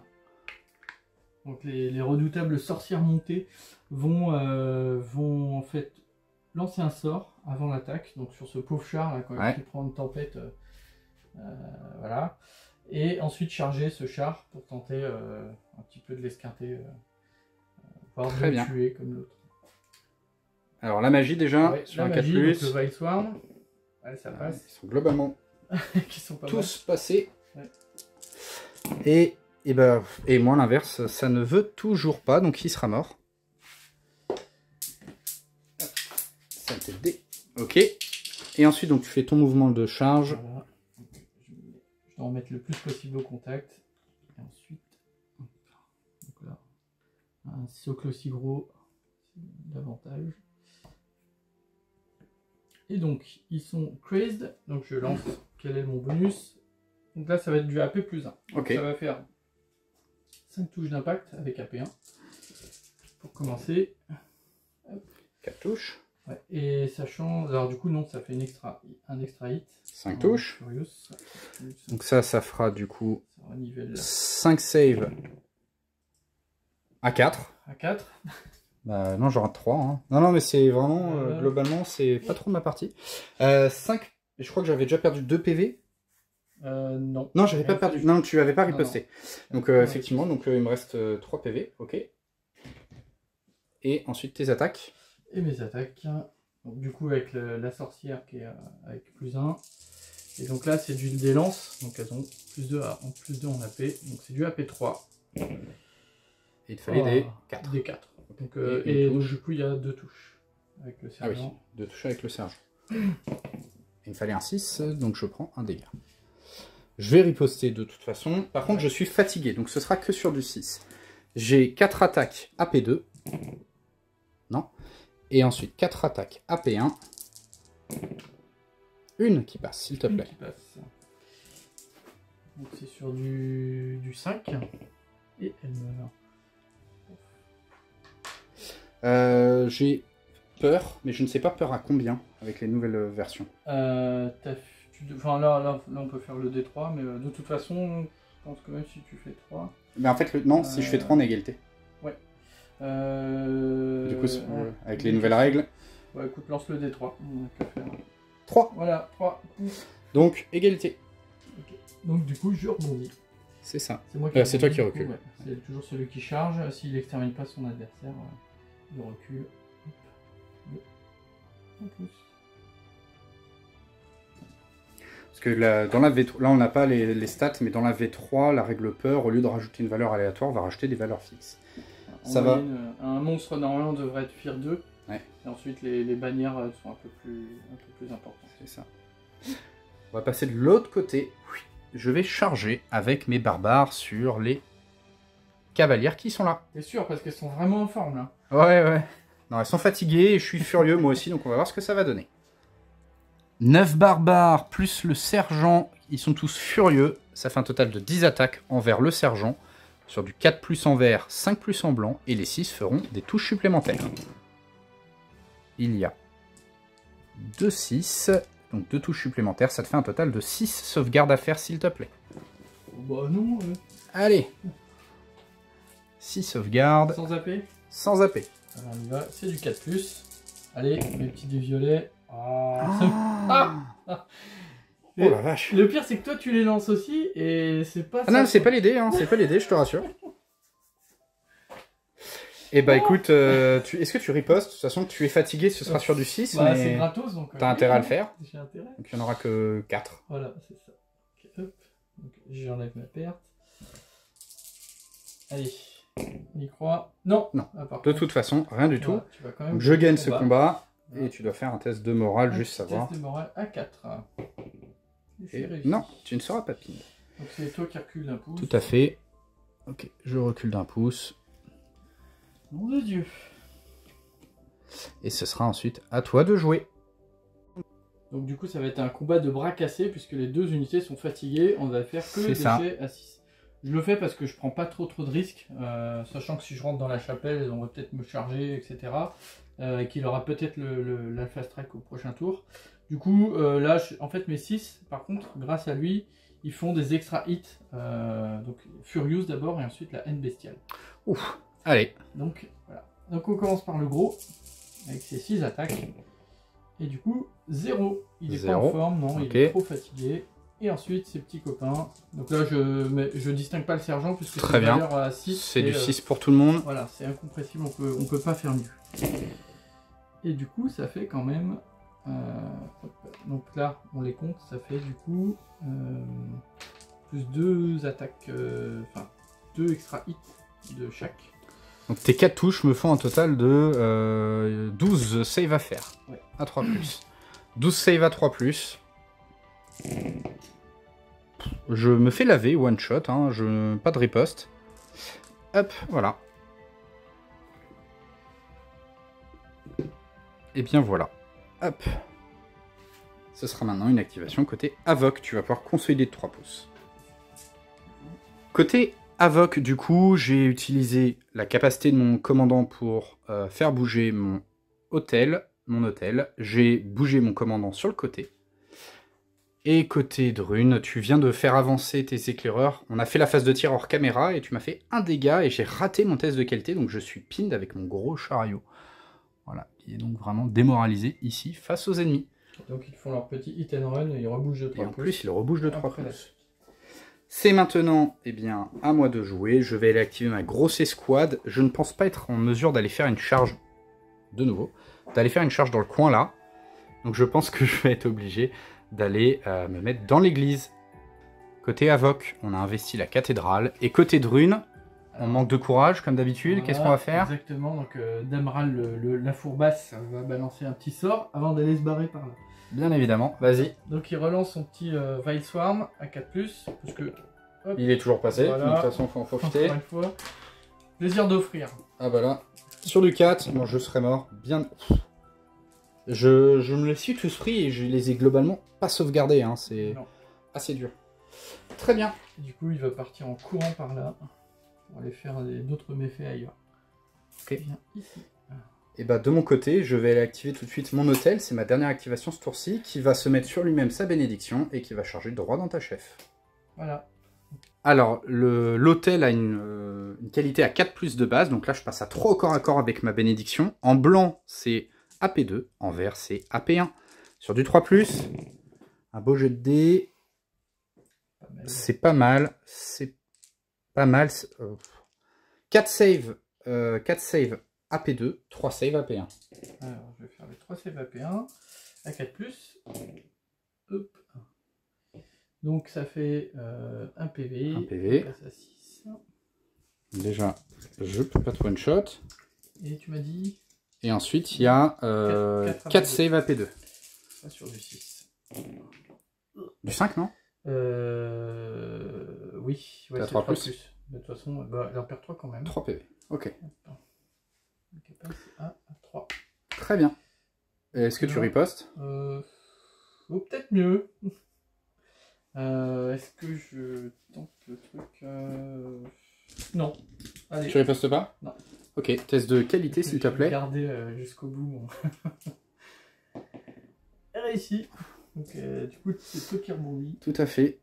Donc les, les redoutables sorcières montées vont, euh, vont en fait lancer un sort avant l'attaque. Donc sur ce pauvre char là, quand Ouais. il prend une tempête, euh, voilà. Et ensuite charger ce char pour tenter euh, un petit peu de l'esquinter, euh, euh, voire Très de le bien. tuer comme l'autre. Alors la magie déjà, Ouais, sur la un 4 magie, plus. donc le Wild Swarm. Ouais, ça Ils passe. sont globalement qui sont pas tous passés. Ouais. Et, et, ben, et moi l'inverse, ça ne veut toujours pas, donc il sera mort. Ça. Ok. Et ensuite, donc tu fais ton mouvement de charge. Voilà. En mettre le plus possible au contact. Et ensuite, hop. donc là, un socle aussi gros, c'est davantage. Et donc, ils sont crazed. Donc, je lance quel est mon bonus? Donc là, ça va être du AP plus 1. Ok. Ça va faire 5 touches d'impact avec AP1. Pour commencer. 4 touches. Ouais. Et sachant. Alors, du coup, non, ça fait une extra, un extra hit. 5 en touches. Donc ça, ça fera du coup Ça renivelle 5 saves à 4. à 4. Bah non, j'aurai 3. Non, non, mais c'est vraiment, euh, Euh. globalement, c'est pas trop ma partie. Euh, 5, je crois que j'avais déjà perdu 2 PV. Euh, non. Non, j'avais pas perdu. Non, tu avais pas Non, riposté. Donc euh, effectivement, donc euh, il me reste 3 PV, ok. Et ensuite tes attaques. Et mes attaques. Donc, du coup, avec le- la sorcière qui est euh, avec plus 1. Et donc là, c'est du des lances. Donc elles ont plus 2 en plus 2 en AP. Donc c'est du AP3. Et il te fallait des 4. Des 4. Donc, euh, Et donc, du coup, il y a deux touches. Avec le Ah oui, sergent. de toucher avec le sergent. Il me fallait un 6, donc je prends un dégât. Je vais riposter de toute façon. Par contre, je suis fatigué, donc ce sera que sur du 6. J'ai 4 attaques AP2. Non. Et ensuite 4 attaques AP1. Une qui passe, s'il te Une plaît. qui passe. Donc c'est sur du, du 5. Et elle meurt. Euh, J'ai peur, mais je ne sais pas peur à combien avec les nouvelles versions. Euh, tu enfin, là, là, là, on peut faire le D3, mais euh, de toute façon, je pense que même si tu fais 3. Mais en fait, le- non, si je fais Euh, 3 en égalité. Euh... Du coup, avec les nouvelles règles. Ouais, écoute, lance le D3. On a qu'à faire. 3. Voilà, 3. Donc, égalité. Donc, du coup, je rebondis. C'est ça. C'est moi Euh, c'est toi qui recule. ouais. C'est toujours celui qui charge. S'il n'extermine pas son adversaire, euh, il recule. Parce que la- dans la V3, là on n'a pas les, les stats, mais dans la V3, la règle peur, au lieu de rajouter une valeur aléatoire, va rajouter des valeurs fixes. En Ça va. moyenne, euh, Un monstre, normalement, devrait être Fear 2. Ouais. Et ensuite, les, les bannières euh, sont un peu plus, un peu plus importantes. C'est ça. On va passer de l'autre côté. Je vais charger avec mes barbares sur les cavalières qui sont là. T'es sûr Parce qu'elles sont vraiment en forme, là. Ouais, ouais. Non, elles sont fatiguées et je suis furieux moi aussi, donc on va voir ce que ça va donner. 9 barbares plus le sergent, ils sont tous furieux. Ça fait un total de 10 attaques envers le sergent. Sur du 4 plus en vert, 5 plus en blanc, et les 6 feront des touches supplémentaires. Il y a 2 6, donc 2 touches supplémentaires, ça te fait un total de 6 sauvegardes à faire s'il te plaît. Oh, bah non, euh, Allez 6 sauvegardes, sans AP. sans AP. Alors on y va, c'est du 4 plus. Allez, mes petits dés violets. Ah, ça- Ah Oh la vache Le pire, c'est que toi, tu les lances aussi et c'est pas. Ah non, c'est pas l'idée, hein, c'est pas l'idée, je te rassure. Eh bah écoute, euh, tu- est-ce que tu ripostes? De toute façon, tu es fatigué, ce sera sur du 6, Bah, c'est gratos donc. t'as euh, intérêt à le faire. J'ai intérêt. Donc il n'y en aura que 4. Voilà, c'est ça. Ok, hop. Donc, j'enlève ma perte. Allez, on y croit. Non Non. Ah, De contre, toute façon, rien du tout. voilà, tu vas quand même Donc je gagne ce combat. et tu dois faire un test de morale, Un juste savoir. Test de morale à 4. Et non, tu ne seras pas ping. Donc c'est toi qui recule d'un pouce. Tout à fait. Ok, je recule d'un pouce. Nom de Dieu. Et ce sera ensuite à toi de jouer. Donc du coup ça va être un combat de bras cassés puisque les deux unités sont fatiguées. On va faire que des à 6. Je le fais parce que je prends pas trop trop de risques, euh, sachant que si je rentre dans la chapelle, on va peut-être me charger, etc. Euh, et qu'il aura peut-être le, le- track au prochain tour. Du coup, euh, là, je- en fait, mes 6, par contre, grâce à lui, ils font des extra hits. euh, donc, Furious d'abord et ensuite la haine bestiale. Ouf. Allez. Donc, voilà. Donc, on commence par le gros, avec ses 6 attaques. Et du coup, 0. Il est pas en forme, non, il est trop fatigué. Et ensuite, ses petits copains. Donc là, je je distingue pas le sergent, puisque c'est à 6. C'est du euh, 6 pour tout le monde. Voilà, c'est incompressible, on peut, on peut pas faire mieux. Et du coup, ça fait quand même. Euh, donc là, on les compte, ça fait du coup euh, plus deux attaques, euh, enfin deux extra hits de chaque. Donc tes 4 touches me font un total de euh, 12 save à faire. Ouais. À 3 plus. 12 save à 3 plus. Je me fais laver, one shot, hein, je... pas de riposte. Hop, voilà. Et bien voilà. Hop. Ce sera maintenant une activation côté Avoc. Tu vas pouvoir consolider de 3 pouces. Côté Avoc, du coup, j'ai utilisé la capacité de mon commandant pour euh, faire bouger mon hôtel, mon hôtel. J'ai bougé mon commandant sur le côté. Et côté Drune, tu viens de faire avancer tes éclaireurs. On a fait la phase de tir hors caméra et tu m'as fait un dégât et j'ai raté mon test de qualité, donc je suis pinned avec mon gros chariot. Qui est donc vraiment démoralisé ici face aux ennemis. Donc ils font leur petit hit and run et ils rebougent de Et 3 en plus, il rebouge de 3 Après la pouces. C'est maintenant eh bien, à moi de jouer. Je vais aller activer ma grosse escouade. Je ne pense pas être en mesure d'aller faire une charge, de nouveau, d'aller faire une charge dans le coin là. Donc je pense que je vais être obligé d'aller euh, me mettre dans l'église. Côté Avoc, on a investi la cathédrale. Et côté Drune, on manque de courage comme d'habitude. Voilà, Qu'est-ce qu'on va faire Exactement, donc euh, Damral, le- le- la fourbasse, va balancer un petit sort avant d'aller se barrer par là. Bien évidemment, vas-y. Donc il relance son petit euh, Vile Swarm à 4+, parce que, Il est toujours passé, Voilà. de toute façon, faut en profiter. encore une fois, plaisir d'offrir. Ah bah là, sur du 4, moi je serais mort bien. Je, je me les suis tous pris et je les ai globalement pas sauvegardés, hein, c'est assez dur. Très bien. Du coup, il va partir en courant par là, pour aller faire d'autres méfaits ailleurs. Ok. Ici. Et bah de mon côté, je vais aller activer tout de suite mon hôtel, c'est ma dernière activation ce tour-ci, qui va se mettre sur lui-même sa bénédiction et qui va charger droit dans ta chef. Voilà. Alors, le- l'hôtel a une, euh, une qualité à 4 plus de base, donc là je passe à 3 au corps à corps avec ma bénédiction. En blanc, c'est AP2, en vert, c'est AP1. Sur du 3 plus, un beau jet de dés, Pas mal. c'est pas mal, c'est pas mal. c'est- euh, 4 save, euh, 4 save AP2, 3 save AP1. Alors, je vais faire les 3 CVP1 à 4+. Hop. Donc ça fait euh, un PV. Un PV. On passe à 6. Déjà, je peux pas te one shot. Et tu m'as dit Et ensuite, il y a euh, Quatre- quatre 4 AP2. save AP2. pas sur du 6. Du 5, non? Euh, oui, ouais, T'as c'est trois 3 plus plus. De toute façon, bah, il en perd 3 quand même. 3 PV. Ok, Attends. Il passe à 3. très bien. Est-ce que tu Non. ripostes Euh, ou peut-être mieux. Euh, Est-ce que je tente le truc euh, Non. Allez. Tu ripostes pas Non. Ok, test de qualité s'il te plaît. Garder euh, jusqu'au bout. mon- Réussi. Donc, euh, du coup, c'est toi qui rebondis. Tout à fait.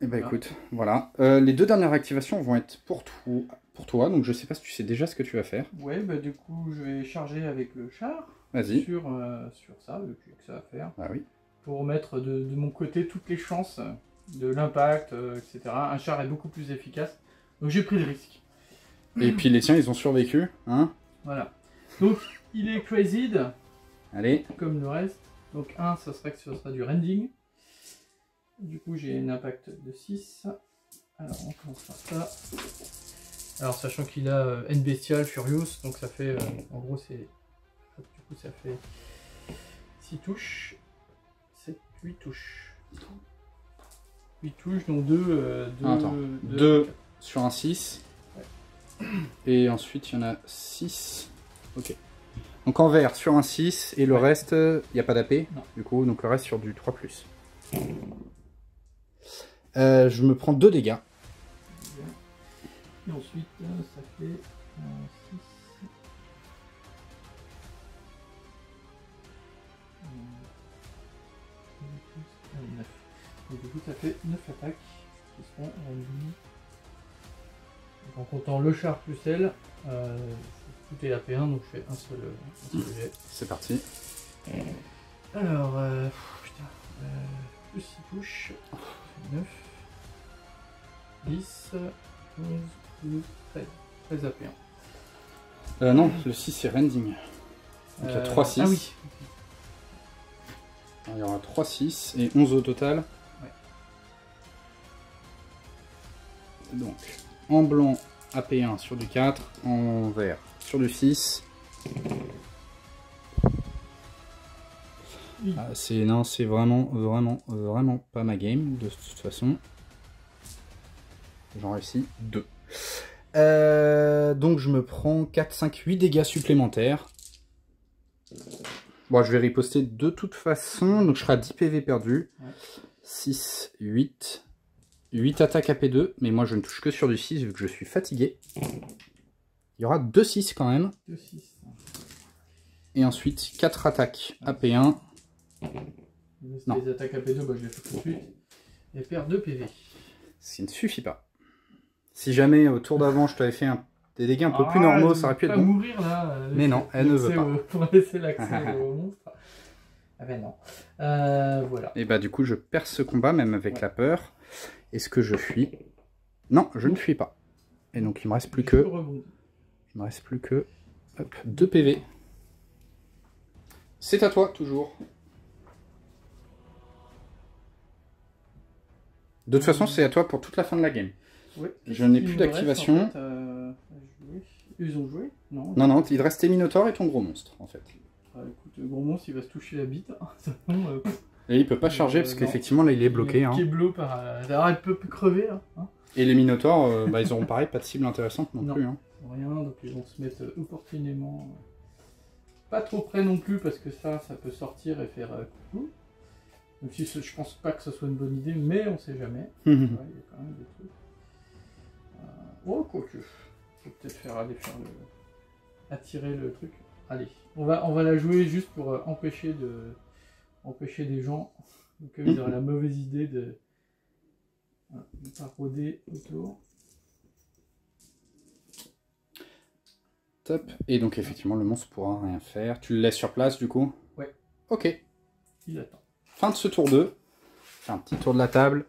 Et bah Voilà. écoute, voilà. Euh, les deux dernières activations vont être pour, tout, pour toi, donc je sais pas si tu sais déjà ce que tu vas faire. Ouais, bah du coup, je vais charger avec le char Vas-y. sur, euh, sur ça, vu que ça à faire, Ah oui. pour mettre de, de mon côté toutes les chances de l'impact, euh, etc. Un char est beaucoup plus efficace. Donc j'ai pris le risque. Et puis les tiens, ils ont survécu, hein Voilà. Donc il est crazied, Allez. comme le reste. Donc 1, ça sera que ce sera du rending. Du coup, j'ai un impact de 6. Alors, on commence par ça. Alors, sachant qu'il a euh, N bestial, Furious, donc ça fait. euh, en gros, c'est. Du coup, ça fait 6 touches. 7, 8 touches. 8 touches, donc 2. Ah, attends. Deux. Sur un 6. Et ensuite, il y en a 6. Ok. Donc en vert sur un 6, et le Ouais. reste, il n'y a pas d'AP. Du coup, donc le reste sur du 3. Euh, je me prends 2 dégâts. Et ensuite, euh, ça fait 6. Donc du coup, ça fait 9 attaques qui seront en comptant le char plus elle, euh, tout est AP1, donc je fais un seul, un seul jet. C'est parti. Alors, euh, putain, euh, plus 6 touches, ça fait 9, 10, 11, 12, 13, 13 AP1. Euh, non, le 6 c'est Rending. Donc il y a 3 6. Ah oui, Il y aura 3 6 et 11 au total. Ouais. Donc, en blanc, AP1 sur du 4, en vert sur du 6. Oui. Ah, non, c'est vraiment, vraiment, vraiment pas ma game de toute façon. J'en réussis 2. donc je me prends 4, 5, 8 dégâts supplémentaires. Bon, je vais riposter de toute façon, donc je serai à 10 PV perdus. Ouais. 6, 8. 8 attaques AP2, mais moi je ne touche que sur du 6 vu que je suis fatigué. Il y aura 2 6 quand même. 2, 6. Et ensuite 4 attaques AP1. Non. Les attaques AP2, bah, je les fais tout de suite. Et perd 2 PV. Ce qui ne suffit pas. Si jamais au tour d'avant je t'avais fait un- des dégâts un peu plus Ah, normaux, ça aurait pu être bon. mourir là. euh, Mais non, elle ne veut pas. au- Pour laisser l'accès au monstre. Ah ben non. Euh, voilà. Et bah du coup je perds ce combat même avec Ouais. la peur. Est-ce que je fuis? Non, je ne fuis pas. Et donc il me reste plus Je que rebondis. Il me reste plus que hop, 2 PV. C'est à toi toujours. De toute façon, c'est à toi pour toute la fin de la game. Ouais. Je n'ai plus d'activation. en fait, euh, Ils ont joué Non. Non, non, il te reste tes minotaures et ton gros monstre en fait. Ah, écoute, le gros monstre, il va se toucher la bite. Sinon, euh, Et il peut pas charger Euh, parce non. qu'effectivement là il est bloqué. hein. Qui est bloqué par. D'ailleurs, elle peut plus crever. Hein Et les minotaures, euh, bah, ils auront pareil, pas de cible intéressante non, Non. plus. hein. Rien, donc ils vont se mettre euh, opportunément. euh, Pas trop près non plus parce que ça, ça peut sortir et faire euh, coucou. Même si je pense pas que ce soit une bonne idée, mais on sait jamais. Ouais, Il y a quand même des trucs. Euh, Oh, quoique. Je vais peut-être faire aller faire le. attirer le truc. Allez, on va, on va la jouer juste pour euh, empêcher de. empêcher des gens. Donc ils auraient la mauvaise idée de. voilà, de pas rôder autour. Top. Et donc effectivement le monstre pourra rien faire. Tu le laisses sur place du coup Ouais. Ok. Il attend. Fin de ce tour 2. Fais un petit tour de la table.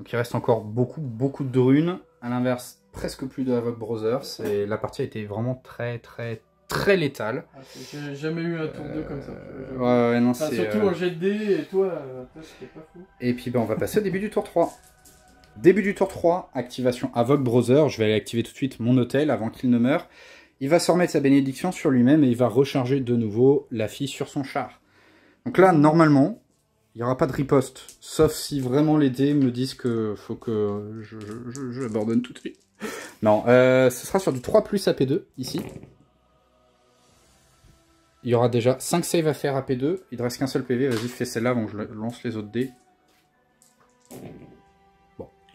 Donc il reste encore beaucoup, beaucoup de runes. À l'inverse, presque plus de Havoc Brothers. Et la partie a été vraiment très, très, très létale. Ah, J'ai jamais eu un tour 2 comme ça. Euh, ouais, ouais, non, Enfin, surtout euh, en jet de dés, et toi, euh, toi, c'était pas fou. Et puis ben, on va passer au début du tour 3. Début du tour 3, activation Avoc Brother. Je vais aller activer tout de suite mon hôtel avant qu'il ne meure. Il va se remettre sa bénédiction sur lui-même et il va recharger de nouveau la fille sur son char. Donc là, normalement, il n'y aura pas de riposte. Sauf si vraiment les dés me disent que faut que je, je, je- je abandonne tout de suite. Non, euh, ce sera sur du 3 plus AP2, ici. Il y aura déjà 5 saves à faire AP2. Il ne reste qu'un seul PV. Vas-y, fais celle-là avant que je lance les autres dés.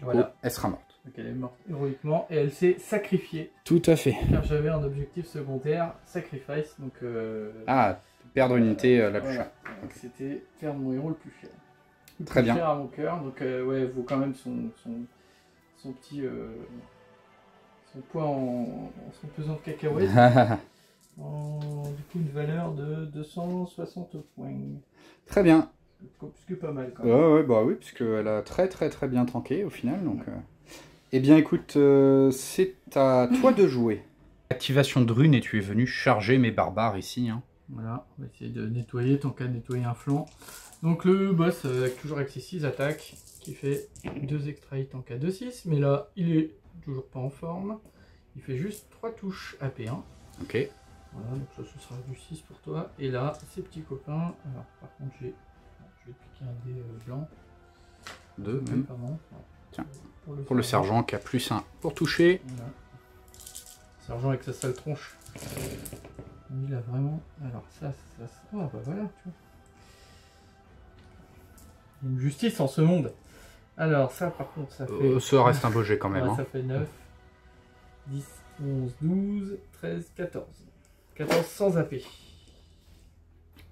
Voilà. Oh, elle sera morte. Donc elle est morte héroïquement et elle s'est sacrifiée Tout à fait. car j'avais un objectif secondaire, sacrifice. Donc. Euh, Ah, perdre une unité euh, la plus voilà. chère. Donc c'était faire mon héros le plus cher. Le Très plus bien. cher à mon cœur. Donc euh, ouais, il vaut quand même son, son, son petit. euh, son poids en, son pesant de cacahuètes. en, du coup, une valeur de 260 points. Très bien. Ce qui est pas mal quand Ouais, même. ouais, bah oui, puisqu'elle a très très très bien tranqué au final. Donc, euh. Eh bien écoute, euh, c'est à toi de jouer. Activation de rune et tu es venu charger mes barbares ici. Hein. Voilà, on va essayer de nettoyer tant qu'à nettoyer un flanc. Donc le boss euh, avec toujours avec ses 6 attaques qui fait 2 extra hits en cas de 6, mais là il est toujours pas en forme. Il fait juste 3 touches AP1. Ok. Voilà, donc ça ce sera du 6 pour toi. Et là, ses petits copains. Alors par contre j'ai. Je vais piquer un dé euh, blanc. Deux Même pardon. Tiens, Pour le sergent qui a plus un pour toucher. Voilà. Sergent avec sa sale tronche. Il a vraiment. Alors ça, ça, ça. Oh bah voilà, tu vois. Une justice en ce monde. Alors, ça, par contre, ça fait. Euh, ça reste un beau jet quand même. Ouais, hein. Ça fait 9, 10, 11, 12, 13, 14. 14 sans AP.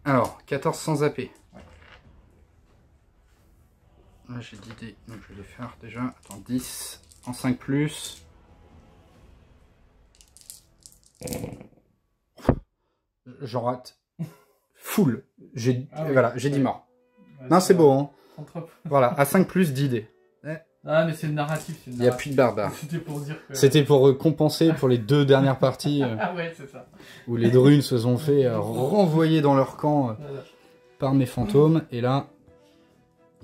Alors, 14 sans AP. Là, j'ai 10 dés, donc je vais les faire déjà. Attends, 10 en 5 plus. J'en rate. Full. J'ai Ah oui. voilà, j'ai 10 Ouais. morts. Ouais, Non, c'est beau, hein. Voilà, à 5 plus, 10 dés. Ah, mais c'est le narratif. c'est le Il n'y a plus de barbares. C'était pour dire que. C'était pour euh, compenser pour les deux dernières parties euh, Ah, ouais, c'est ça. où les drunes se sont fait euh, renvoyer dans leur camp euh, Voilà. par mes fantômes. Et là,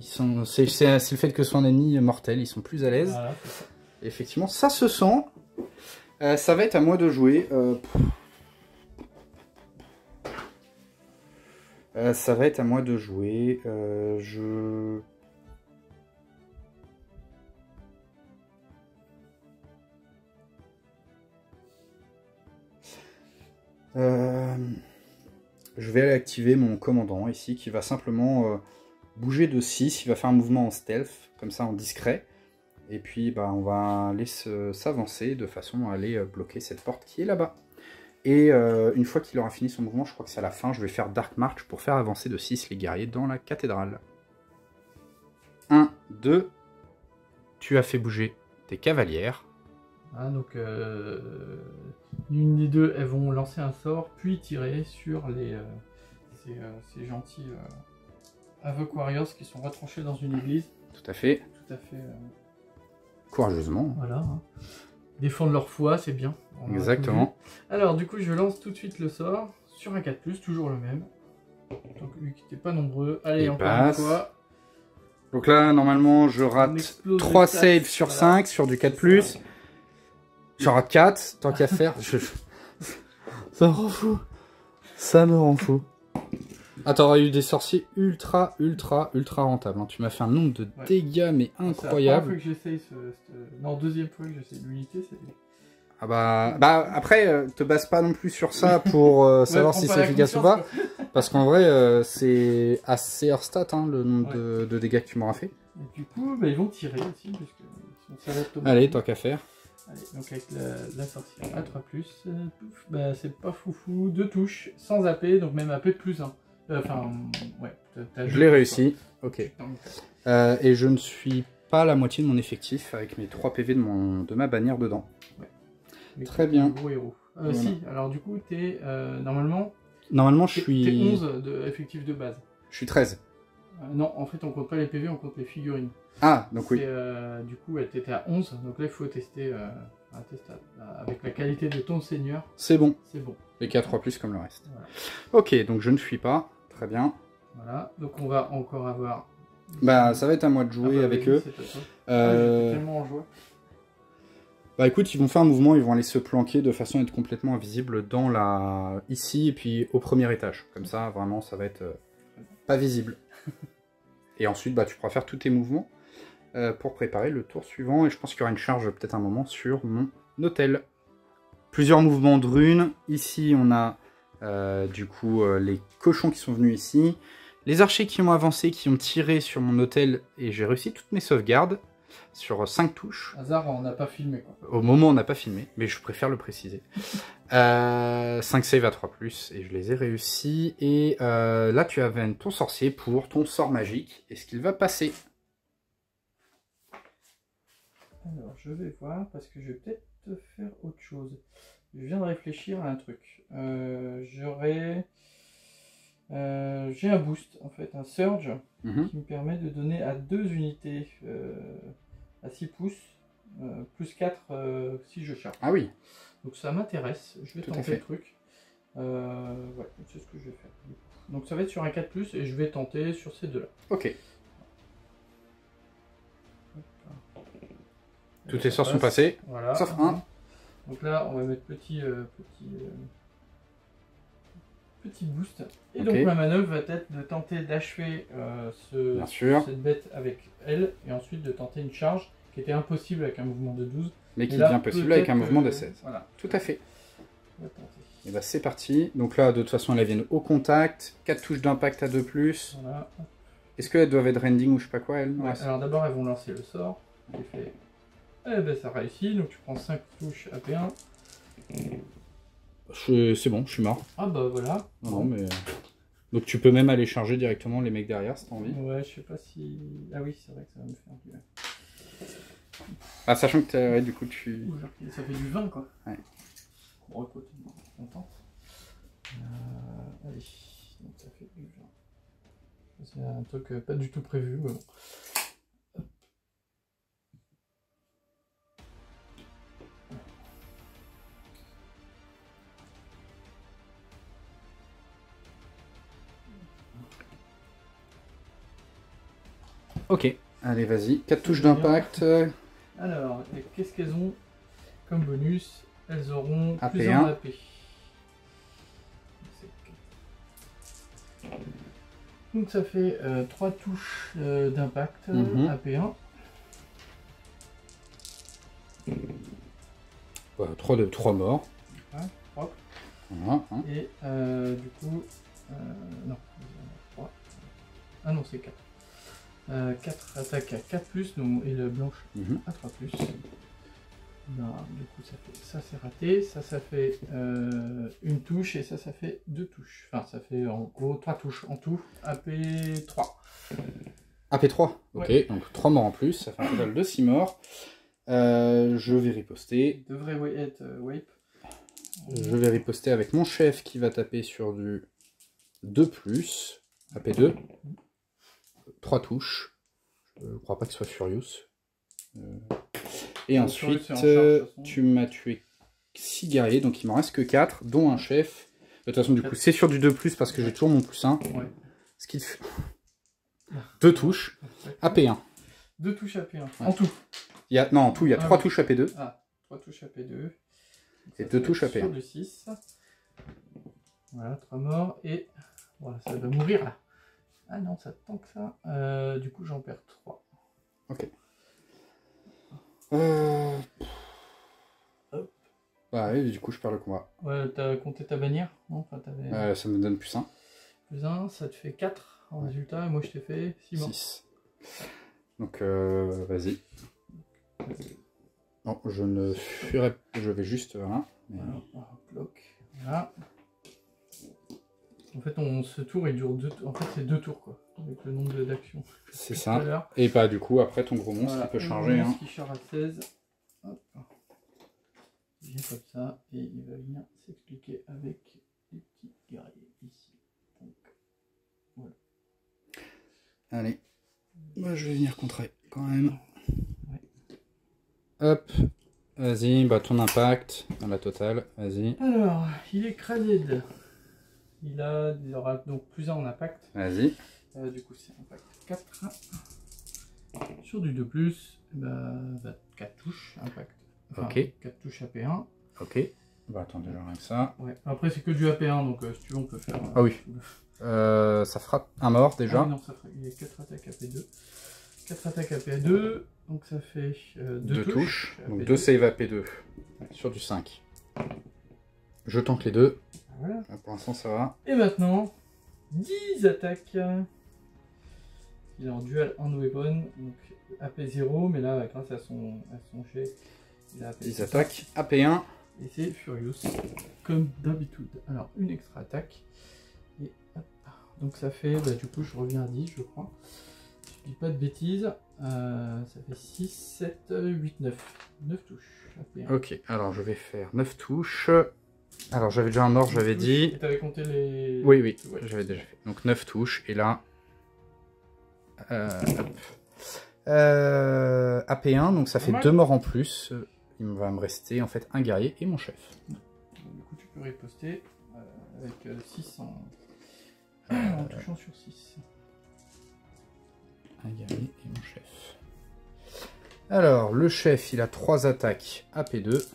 sont, c'est, le fait que ce soit un ennemi mortel, ils sont plus à l'aise. Voilà. Effectivement, ça se sent. Euh, ça va être à moi de jouer. euh. Euh, ça va être à moi de jouer. je. Je vais aller activer mon commandant ici qui va simplement bouger de 6. Il va faire un mouvement en stealth, comme ça en discret. Et puis bah, on va aller s'avancer de façon à aller euh, bloquer cette porte qui est là-bas. Et euh, une fois qu'il aura fini son mouvement, je crois que c'est à la fin, je vais faire Dark March pour faire avancer de 6 les guerriers dans la cathédrale. 1, 2. Tu as fait bouger tes cavalières. Ah, donc, euh, l'une des deux, elles vont lancer un sort, puis tirer sur les, euh, ces gentils Havoc Warriors qui sont retranchés dans une église. Tout à fait. Tout à fait. euh, Courageusement. voilà. hein. Défendre leur foi, c'est bien. Exactement. Alors, du coup, je lance tout de suite le sort sur un 4, toujours le même. Donc, lui qui n'était pas nombreux. Allez, Il encore passe. une fois. Donc là, normalement, je rate explose 3 les stats, saves sur voilà. 5 sur du 4+. J'en rate 4, tant qu'à faire. Je- Ça me rend fou. Ça me rend fou. Ah, t'aurais eu des sorciers ultra, ultra, ultra rentables. hein. Tu m'as fait un nombre de Ouais. dégâts, mais C'est la première incroyable. fois que j'essaye ce, ce- Non, deuxième fois que j'essaye l'unité, c'est... Ah bah, bah après, euh, te base pas non plus sur ça pour euh, savoir Ouais, si c'est efficace ou pas. Parce qu'en vrai, euh, c'est assez hors stat hein, le nombre de, de dégâts que tu m'auras fait. Et du coup, bah, ils vont tirer aussi, parce que. Allez, tant qu'à faire. Allez, donc avec la, la sorcière à 3 plus, euh, bah c'est pas foufou, deux touches, sans AP, donc même AP de plus 1. Enfin, ouais. t'as- Je l'ai réussi. Ok. quoi. Euh, et je ne suis pas la moitié de mon effectif avec mes 3 PV de, mon, de ma bannière dedans. Mais Très bien. Gros héros. Euh, Voilà. Si, alors du coup, t'es euh, normalement, Normalement, je suis, t'es 11 de effectifs de base. je suis 13. Euh, non, en fait, on compte pas les PV, on compte les figurines. Ah, donc oui. Euh, du coup, elle t'était à 11, donc là, il faut tester, euh, un test à- avec la qualité de ton seigneur, C'est bon. c'est bon. Les 4 3 plus comme le reste. Voilà. Ok, donc je ne fuis pas. Très bien. Voilà, donc on va encore avoir. Bah, ça va être à moi de jouer Ah bah, avec eux. Euh, Ah, tellement en joie. Bah écoute, ils vont faire un mouvement, ils vont aller se planquer de façon à être complètement invisible dans la... ici et puis au premier étage. Comme ça, vraiment, ça va être euh, pas visible. Et ensuite, bah, tu pourras faire tous tes mouvements euh, pour préparer le tour suivant. Et je pense qu'il y aura une charge peut-être un moment sur mon hôtel. Plusieurs mouvements de runes. Ici, on a euh, du coup euh, les cochons qui sont venus ici. Les archers qui ont avancé, qui ont tiré sur mon hôtel. Et j'ai réussi toutes mes sauvegardes sur 5 touches. Hasard, on n'a pas filmé quoi. Au moment, on n'a pas filmé, mais je préfère le préciser. Euh, 5 save à 3 et je les ai réussis. Et euh, là, tu avais ton sorcier pour ton sort magique. Est-ce qu'il va passer Alors, je vais voir parce que je vais peut-être faire autre chose. Je viens de réfléchir à un truc. Euh, J'aurais. euh, J'ai un boost en fait, un surge Mhm. qui me permet de donner à deux unités euh, à 6 pouces, euh, plus 4 euh, si je charge. Ah oui, Donc ça m'intéresse, je vais Tout tenter le truc. Euh, ouais, c'est ce que je vais faire. Donc ça va être sur un 4 et je vais tenter sur ces deux-là. ok. Tous Là, tes ça sorts sont passés. Voilà. Sauf un. Donc là, on va mettre petit, euh, petit, euh, petit boost. Et donc ma manœuvre va être de tenter d'achever euh, ce- cette bête avec elle, et ensuite de tenter une charge qui était impossible avec un mouvement de 12. Mais qui devient possible avec un mouvement de que- 16. Voilà, Tout à fait. on va tenter. Et bah c'est parti. Donc là, de toute façon, elles viennent au contact. 4 touches d'impact à 2 Voilà. Est-ce qu'elles doivent être rending ou je sais pas quoi, elles? Ouais, alors d'abord, elles vont lancer le sort. Fait. Eh ben, ça réussit. Donc tu prends 5 touches AP1. Je- C'est bon, je suis mort. Ah bah voilà. Non, non, mais... euh, Donc tu peux même aller charger directement les mecs derrière si t'as envie. Ouais, je sais pas si. Ah oui, c'est vrai que ça va me faire du. Ah, sachant que ouais, du coup tu... Ouh, Ça fait du 20 quoi. Ouais. Bon, écoute, on tente. Euh, allez, donc ça fait du 20. Ça, C'est un truc euh, pas du tout prévu, mais bon. Ok. Allez, vas-y. 4 touches d'impact. euh, Alors, qu'est-ce qu'elles ont comme bonus Elles auront AP1. plus en AP. Donc ça fait 3 touches euh, d'impact, Mhm. AP1. 3 de 3 morts. Ouais, propre. Voilà, hein. Et euh, du coup, euh, non, 3. Ah non, c'est 4. 4 attaques à 4 plus, donc, et le blanche Mhm. à 3 plus. Ben, du coup, ça fait ça, c'est raté. Ça, ça fait euh, une touche et ça, ça fait deux touches. Enfin, ça fait en gros 3 touches en tout. AP3. AP3. Ok, Ouais. donc 3 morts en plus. Ça fait un total de 6 morts. Euh, je vais riposter. Devrait wa- être euh, wape. Je vais riposter avec mon chef qui va taper sur du 2 plus. AP2. 3 touches. Je ne crois pas que ce soit Furious. Euh, Et ensuite, euh, tu m'as tué 6 guerriers, donc il m'en reste que 4, dont un chef. De toute façon, du coup, c'est sur du 2 plus parce que j'ai toujours mon plus 1. Ouais. Ce qui te fait 2 touches. AP1. Deux touches AP1. En tout. Il y a, non, en tout, il y a Ah 3 oui. touches AP2. Ah, 3 touches AP2. Donc Et ça deux fait touches AP1. Sur du 6. Voilà, 3 morts. Et voilà, ça va mourir là. Ah non, ça tant que ça. Euh, du coup, j'en perds 3. Euh... Hop. Bah oui, du coup, je perds le combat. Ouais, t'as compté ta bannière Non, enfin, Euh, ça me donne plus 1. plus 1, ça te fait 4 en résultat. Et moi, je t'ai fait 6 morts. 6. Donc, euh, vas-y. Non, je ne fuirai Je vais juste... Voilà. Mais- Voilà, bloque. Voilà. En fait, on, ce tour, il dure deux. En fait, c'est deux tours, quoi. Avec le nombre d'actions. C'est à ça. Et bah, du coup, après, ton gros monstre, Voilà, il peut changer. Hein. qui charge à 16. Hop. Il vient comme ça et il va venir s'expliquer avec les petits guerriers ici. Donc, Allez. Moi, je vais venir contrer quand même. Hop. Vas-y, bah ton impact dans la totale. Vas-y. Alors, il est crasé. Il, a, il aura donc plus 1 en impact. Vas-y. Euh, du coup, c'est impact 4. Sur du 2, bah, bah, 4 touches impact. Ok. 4 touches AP1. Ok. Bah attends, déjà rien que ça. Ouais. Après, c'est que du AP1, donc euh, si tu veux, on peut faire. euh, Ah oui. le- Euh, ça fera un mort déjà. Ah non, ça ferait. Il y a 4 attaques AP2. 4 attaques AP2. Donc ça fait 2 deux touches. Donc AP2. 2 save AP2 sur du 5. Je tente les deux. Voilà. Là, Pour l'instant, ça va. Et maintenant, 10 attaques. Il est en duel en weapon. Donc AP0, mais là, grâce à son, à son jet, il a AP 10 attaques. AP1. Et c'est Furious, comme d'habitude. Alors, une extra attaque. Et hop. Donc ça fait, bah, du coup, je reviens à 10, je crois. Je dis pas de bêtises. Euh, ça fait 6, 7, 8, 9. 9 touches. AP1. Ok, alors je vais faire 9 touches. Alors j'avais déjà un mort, j'avais Et dit. t'avais compté les. Oui, oui, Ouais. j'avais déjà fait. Donc 9 touches, et là... Euh, hop. Euh, AP1, donc ça fait Pas mal. 2 morts en plus. Il va me rester en fait un guerrier et mon chef. Du coup, tu peux riposter euh, avec 6 en... en touchant sur 6. Un guerrier et mon chef. Alors, le chef, il a 3 attaques AP2.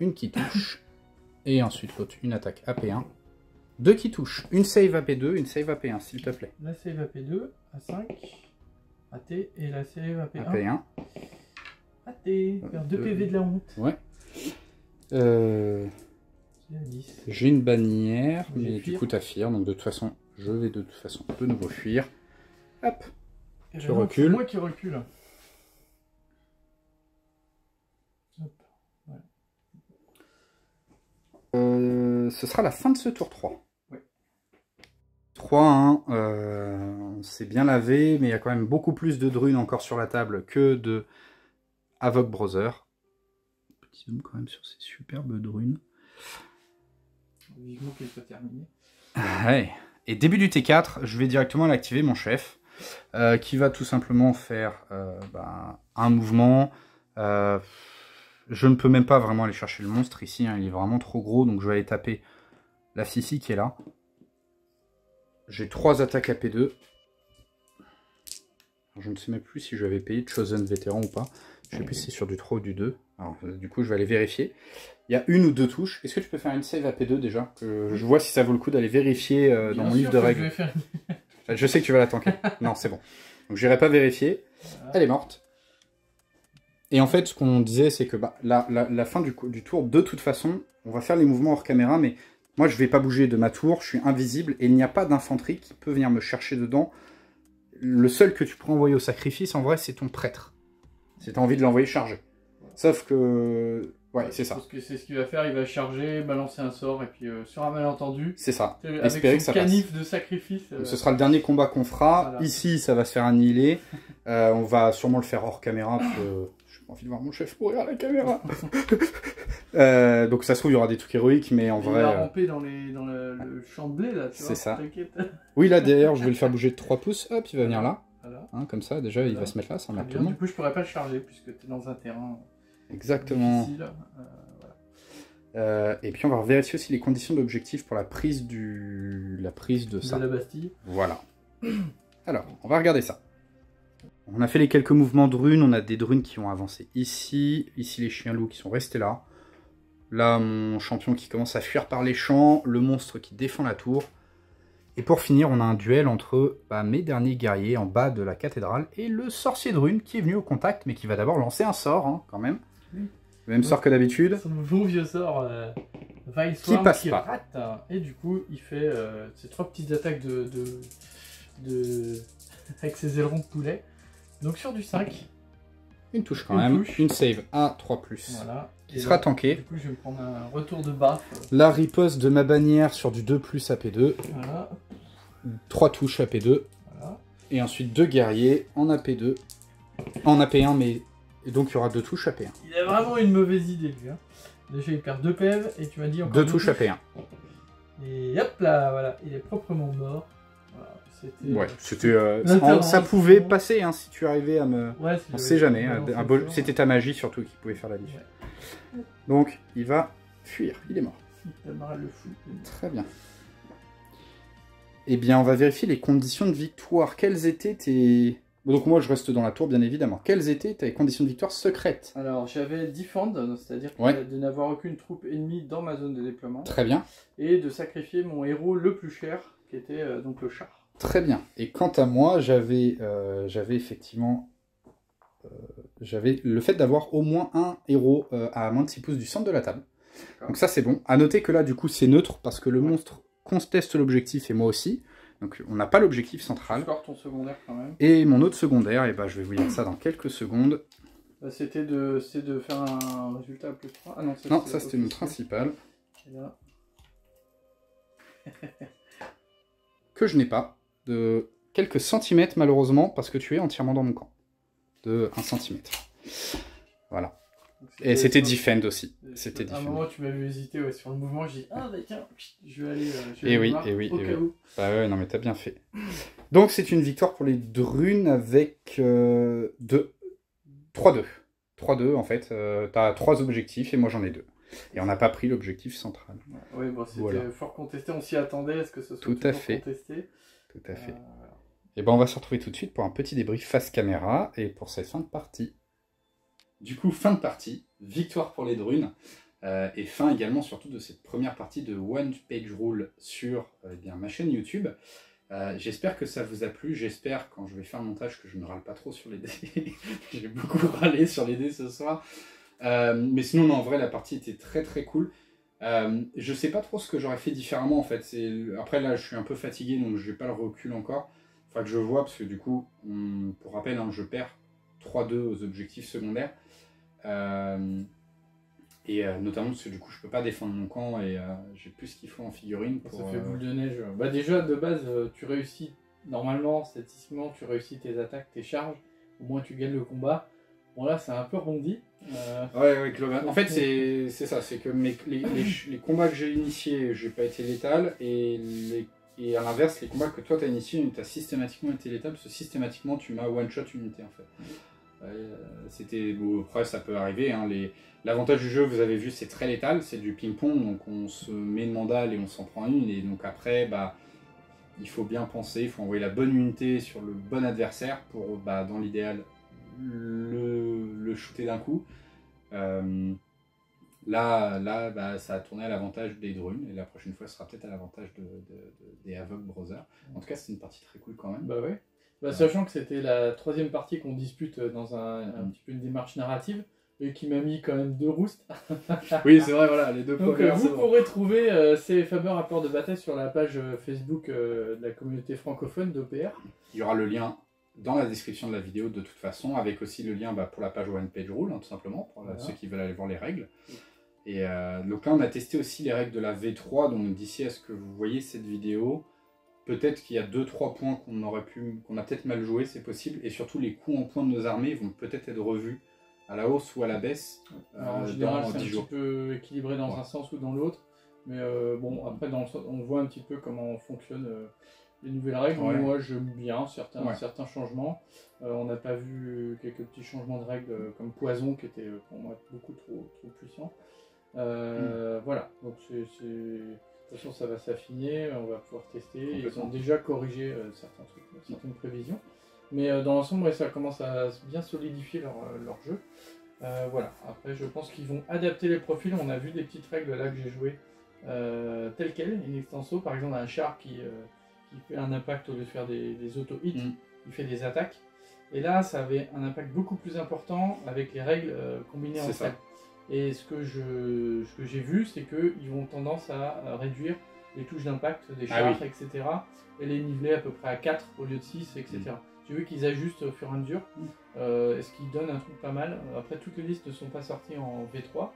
Une qui touche. Et ensuite l'autre, une attaque AP1. Deux qui touchent. Une save AP2, une save AP1, s'il te plaît. La save AP2 à 5. Raté. Et la save AP1. AP1. Raté. Perd 2 Deux. PV de la honte. Ouais. Euh, C'est à 10. J'ai une bannière, mais du coup t'as donc de toute façon, je vais de toute façon de nouveau fuir. Hop. Et Tu recules. C'est moi qui recule. Hop. Euh, ce sera la fin de ce tour 3. Ouais. 3-1, euh, on s'est bien lavé, mais il y a quand même beaucoup plus de drunes encore sur la table que de Avoc Brother. Petit zoom quand même sur ces superbes drunes. Vivement qu'il soit terminé. Ouais. Et début du T4, je vais directement l'activer, mon chef, euh, qui va tout simplement faire euh, ben, un mouvement. Euh, je ne peux même pas vraiment aller chercher le monstre ici, hein, il est vraiment trop gros, donc je vais aller taper la Fifi qui est là. J'ai trois attaques à P2. Alors, je ne sais même plus si je vais payer Chosen vétéran ou pas. Je sais plus si c'est sur du 3 ou du 2. Alors, euh, du coup, je vais aller vérifier. Il y a une ou deux touches. Est-ce que tu peux faire une save à P2 déjà? Je vois si ça vaut le coup d'aller vérifier euh, dans Bien mon livre de Je règles. faire une- Je sais que tu vas la tanker. non, c'est bon. Donc j'irai pas vérifier. Elle est morte. Et en fait, ce qu'on disait, c'est que bah, la, la- la fin du, tour, de toute façon, on va faire les mouvements hors caméra, mais moi, je vais pas bouger de ma tour, je suis invisible, et il n'y a pas d'infanterie qui peut venir me chercher dedans. Le seul que tu pourras envoyer au sacrifice, en vrai, c'est ton prêtre. Si t'as envie de l'envoyer chargé. Sauf que... Ouais, c'est ça. Parce que c'est ce qu'il va faire, il va charger, balancer un sort, et puis euh, sur un malentendu, C'est ça. avec Espérer que ça passe. canif de sacrifice. euh, ce sera le dernier combat qu'on fera. Voilà. Ici, ça va se faire annihiler. Euh, on va sûrement le faire hors caméra parce que j'ai pas envie de voir mon chef mourir à la caméra. Euh, donc ça se trouve, il y aura des trucs héroïques, mais en il vrai... va euh, ramper dans, les, dans le, le champ de blé, là, tu C'est vois. ça. T'inquiète. Oui, là, d'ailleurs, je vais le faire bouger de 3 pouces. Hop, il va venir là. Voilà. Hein, comme ça, déjà, il va se mettre là, ça Très emmerde tout bien. le Du coup, je pourrais pas le charger, puisque tu es dans un terrain Exactement. difficile. Euh, voilà. Euh, et puis, on va vérifier aussi les conditions d'objectif pour la prise du... la prise de ça. De la Bastille. Voilà. Alors, on va regarder ça. On a fait les quelques mouvements de runes. On a des drunes qui ont avancé ici. Ici, les chiens loups qui sont restés là. Là, mon champion qui commence à fuir par les champs. Le monstre qui défend la tour. Et pour finir, on a un duel entre bah, mes derniers guerriers en bas de la cathédrale et le sorcier de runes qui est venu au contact, mais qui va d'abord lancer un sort, hein, quand même. Oui. Le même sort que d'habitude. Son bon vieux sort, euh, Vileswarm, Qui passe pas. rate. hein. Et du coup, il fait euh, ces trois petites attaques de, de, de- avec ses ailerons de poulet. Donc sur du 5. Une touche quand Une même. touche. Une save à 3+. Voilà. Qui Et sera là, tanké. Du coup, je vais me prendre un retour de baffe. La riposte de ma bannière sur du 2 plus AP2. Voilà. 3 touches AP2. voilà. Et ensuite deux guerriers en AP2. En AP1, mais. Et donc il y aura deux touches AP1. Il a vraiment une mauvaise idée, lui. hein. Déjà, il perd deux PV et tu m'as dit encore Deux touches AP1. Et hop là, voilà, il est proprement mort. C'était. Ouais, euh, c'était. euh, ça pouvait passer hein, si tu arrivais à me. Ouais, si On sait jamais. hein, C'était ta magie surtout qui pouvait faire la diff. Donc il va fuir. Il est mort. le fou. Très bien. Eh bien, on va vérifier les conditions de victoire. Quelles étaient tes. Donc moi je reste dans la tour bien évidemment. Quelles étaient tes conditions de victoire secrètes? Alors, j'avais Defend, c'est-à-dire Ouais. de n'avoir aucune troupe ennemie dans ma zone de déploiement, Très bien. et de sacrifier mon héros le plus cher, qui était euh, donc le char. Très bien. Et quant à moi, j'avais euh, effectivement euh, j'avais le fait d'avoir au moins un héros euh, à moins de 6 pouces du centre de la table. Donc ça c'est bon. À noter que là du coup c'est neutre parce que le monstre conteste l'objectif et moi aussi. Donc on n'a pas l'objectif central. ton secondaire quand même. Et mon autre secondaire, et ben, je vais vous dire ça dans quelques secondes. Bah, c'était de, de faire un résultat à plus 3. Ah non, Non, ça c'était mon officiel. principal. Et là, Que je n'ai pas. De quelques centimètres malheureusement parce que tu es entièrement dans mon camp. De 1 centimètre. Voilà. Et c'était defend aussi. C'était À un moment, tu m'avais hésité ouais, sur le mouvement. J'ai dit, ah bah tiens, je vais aller. euh, je vais aller oui, voir, eh oui, Au cas oui. où. Bah ouais, non mais t'as bien fait. Donc c'est une victoire pour les drunes avec euh, deux... 3-2. 3-2 en fait. Euh, t'as trois objectifs et moi j'en ai deux. Et on n'a pas pris l'objectif central. Oui, bon, c'était Voilà. fort contesté. On s'y attendait. Est-ce que ce soit Tout à fait. contesté Tout à fait. Euh, voilà. Et ben on va se retrouver tout de suite pour un petit débrief face caméra et pour cette fin de partie. Du coup, fin de partie, victoire pour les drunes, euh, et fin également surtout de cette première partie de One Page Rule sur euh, eh bien, ma chaîne YouTube. Euh, j'espère que ça vous a plu, j'espère quand je vais faire le montage que je ne râle pas trop sur les dés. J'ai beaucoup râlé sur les dés ce soir. Euh, mais sinon, non, en vrai, la partie était très très cool. Euh, je sais pas trop ce que j'aurais fait différemment en fait. Après là, je suis un peu fatigué donc je n'ai pas le recul encore. Enfin, que je vois, parce que du coup, pour rappel, hein, je perds 3-2 aux objectifs secondaires. Euh, et euh, notamment parce que du coup, je peux pas défendre mon camp et j'ai plus ce qu'il faut en figurine. ça fait boule de neige. Bah, déjà, de base, tu réussis, normalement, statistiquement, tu réussis tes attaques, tes charges. Au moins, tu gagnes le combat. Bon, là, c'est un peu rebondi. Ouais, ouais, En fait, c'est ça, c'est que mes, les, les, combats que j'ai initiés, j'ai pas été létal, et, les, et à l'inverse, les combats que toi t'as initiés, tu as systématiquement été létal, parce que systématiquement tu m'as one-shot unité en fait. Euh, c'était bon, après ça peut arriver. Hein, L'avantage du jeu, vous avez vu, c'est très létal, c'est du ping-pong, donc on se met une mandale et on s'en prend une, et donc après, bah, il faut bien penser, il faut envoyer la bonne unité sur le bon adversaire pour, bah, dans l'idéal, le, le shooter d'un coup. Euh, là, là bah, ça a tourné à l'avantage des Drunes, et la prochaine fois, ce sera peut-être à l'avantage de, des Havoc Brothers. En tout cas, c'est une partie très cool quand même. Bah ouais. Bah, sachant que c'était la troisième partie qu'on dispute dans un, un, petit peu une démarche narrative, et qui m'a mis quand même deux roustes. oui, c'est vrai, voilà, les deux Donc, euh, vous pourrez trouver euh, ces fameux rapports de bataille sur la page Facebook de la communauté francophone d'OPR. Il y aura le lien dans la description de la vidéo de toute façon, avec aussi le lien bah, pour la page One Page Rule, hein, tout simplement, pour ceux qui veulent aller voir les règles. Et euh, donc là, on a testé aussi les règles de la V3, donc d'ici à ce que vous voyez cette vidéo, peut-être qu'il y a 2-3 points qu'on aurait pu, qu'on a peut-être mal joué, c'est possible, et surtout les coups en points de nos armées vont peut-être être revus à la hausse ou à la baisse. Euh, en général, c'est un petit peu équilibré dans un sens ou dans l'autre, mais euh, bon, après, dans on voit un petit peu comment fonctionne les nouvelles règles. Moi, j'aime bien certains, certains changements. Euh, on n'a pas vu quelques petits changements de règles euh, comme Poison qui était euh, pour moi beaucoup trop, trop puissant. Hmm. Voilà, donc c'est. De toute façon, ça va s'affiner, on va pouvoir tester. Ils ont déjà corrigé certains trucs, certaines prévisions. Mais dans l'ensemble, ça commence à bien solidifier leur, leur jeu. voilà, après, je pense qu'ils vont adapter les profils. On a vu des petites règles là que j'ai joué telles quelles, une extenso. Par exemple, un char qui qui fait un impact au lieu de faire des, auto-hits, mm. il fait des attaques. Et là, ça avait un impact beaucoup plus important avec les règles euh, combinées entre elles. Et ce que je, ce que j'ai vu, c'est qu'ils ont tendance à, réduire les touches d'impact des ah chars, etc. Et les niveler à peu près à 4 au lieu de 6, etc. Mm. J'ai vu qu'ils ajustent au fur et à mesure, mm. euh, ce qui donne un truc pas mal. Après, toutes les listes ne sont pas sorties en V3,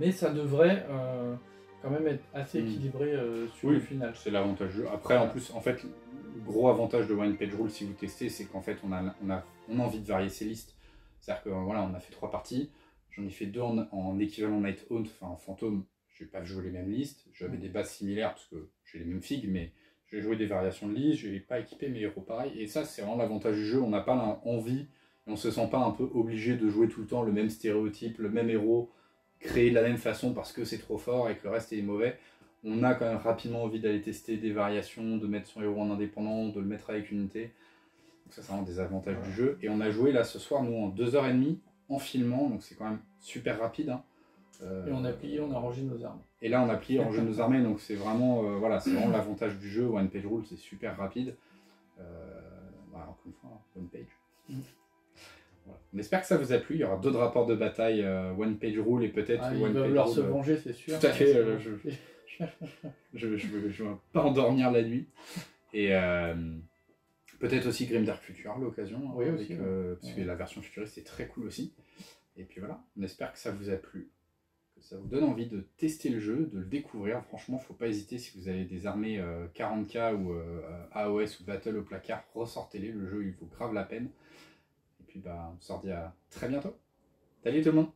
mais ça devrait euh, quand même être assez hmm. équilibré euh, sur le final. C'est l'avantage du jeu. Après, en plus, en fait, le gros avantage de One Page Rule, si vous testez, c'est qu'en fait, on a, on, a, on a envie de varier ses listes. C'est-à-dire que voilà, on a fait trois parties. J'en ai fait deux en, équivalent Night Hunt, enfin en fantôme. Je n'ai pas joué les mêmes listes. J'avais des bases similaires parce que j'ai les mêmes figues, mais j'ai joué des variations de listes. Je n'ai pas équipé mes héros pareil. Et ça, c'est vraiment l'avantage du jeu. On n'a pas envie, on se sent pas un peu obligé de jouer tout le temps le même stéréotype, le même héros créer de la même façon parce que c'est trop fort et que le reste est mauvais. On a quand même rapidement envie d'aller tester des variations, de mettre son héros en indépendant, de le mettre avec unité. Donc ça, c'est vraiment des avantages du jeu. Et on a joué là ce soir, nous, en 2h30, en filmant, donc c'est quand même super rapide. Hein. Euh, et on a plié, on a rangé nos armes. Et là, on a plié, rangé nos armées, donc c'est vraiment, euh, voilà, c'est vraiment l'avantage du jeu. One Page Rule, c'est super rapide. Euh, voilà, encore une fois, hein, One Page. On espère que ça vous a plu. Il y aura d'autres rapports de bataille, euh, One Page Rule et peut-être ah, One Page leur se venger, c'est sûr. Tout à fait. Euh, je, ne veux pas endormir la nuit. Et euh, peut-être aussi Grim Dark Future l'occasion. Oui, aussi, Parce que la version futuriste est très cool aussi. Et puis voilà, on espère que ça vous a plu. Que ça vous donne envie de tester le jeu, de le découvrir. Franchement, faut pas hésiter si vous avez des armées 40k ou AOS ou Battle au placard, ressortez-les. Le jeu, il vous grave la peine. Puis bah, on se dit à très bientôt. Salut tout le monde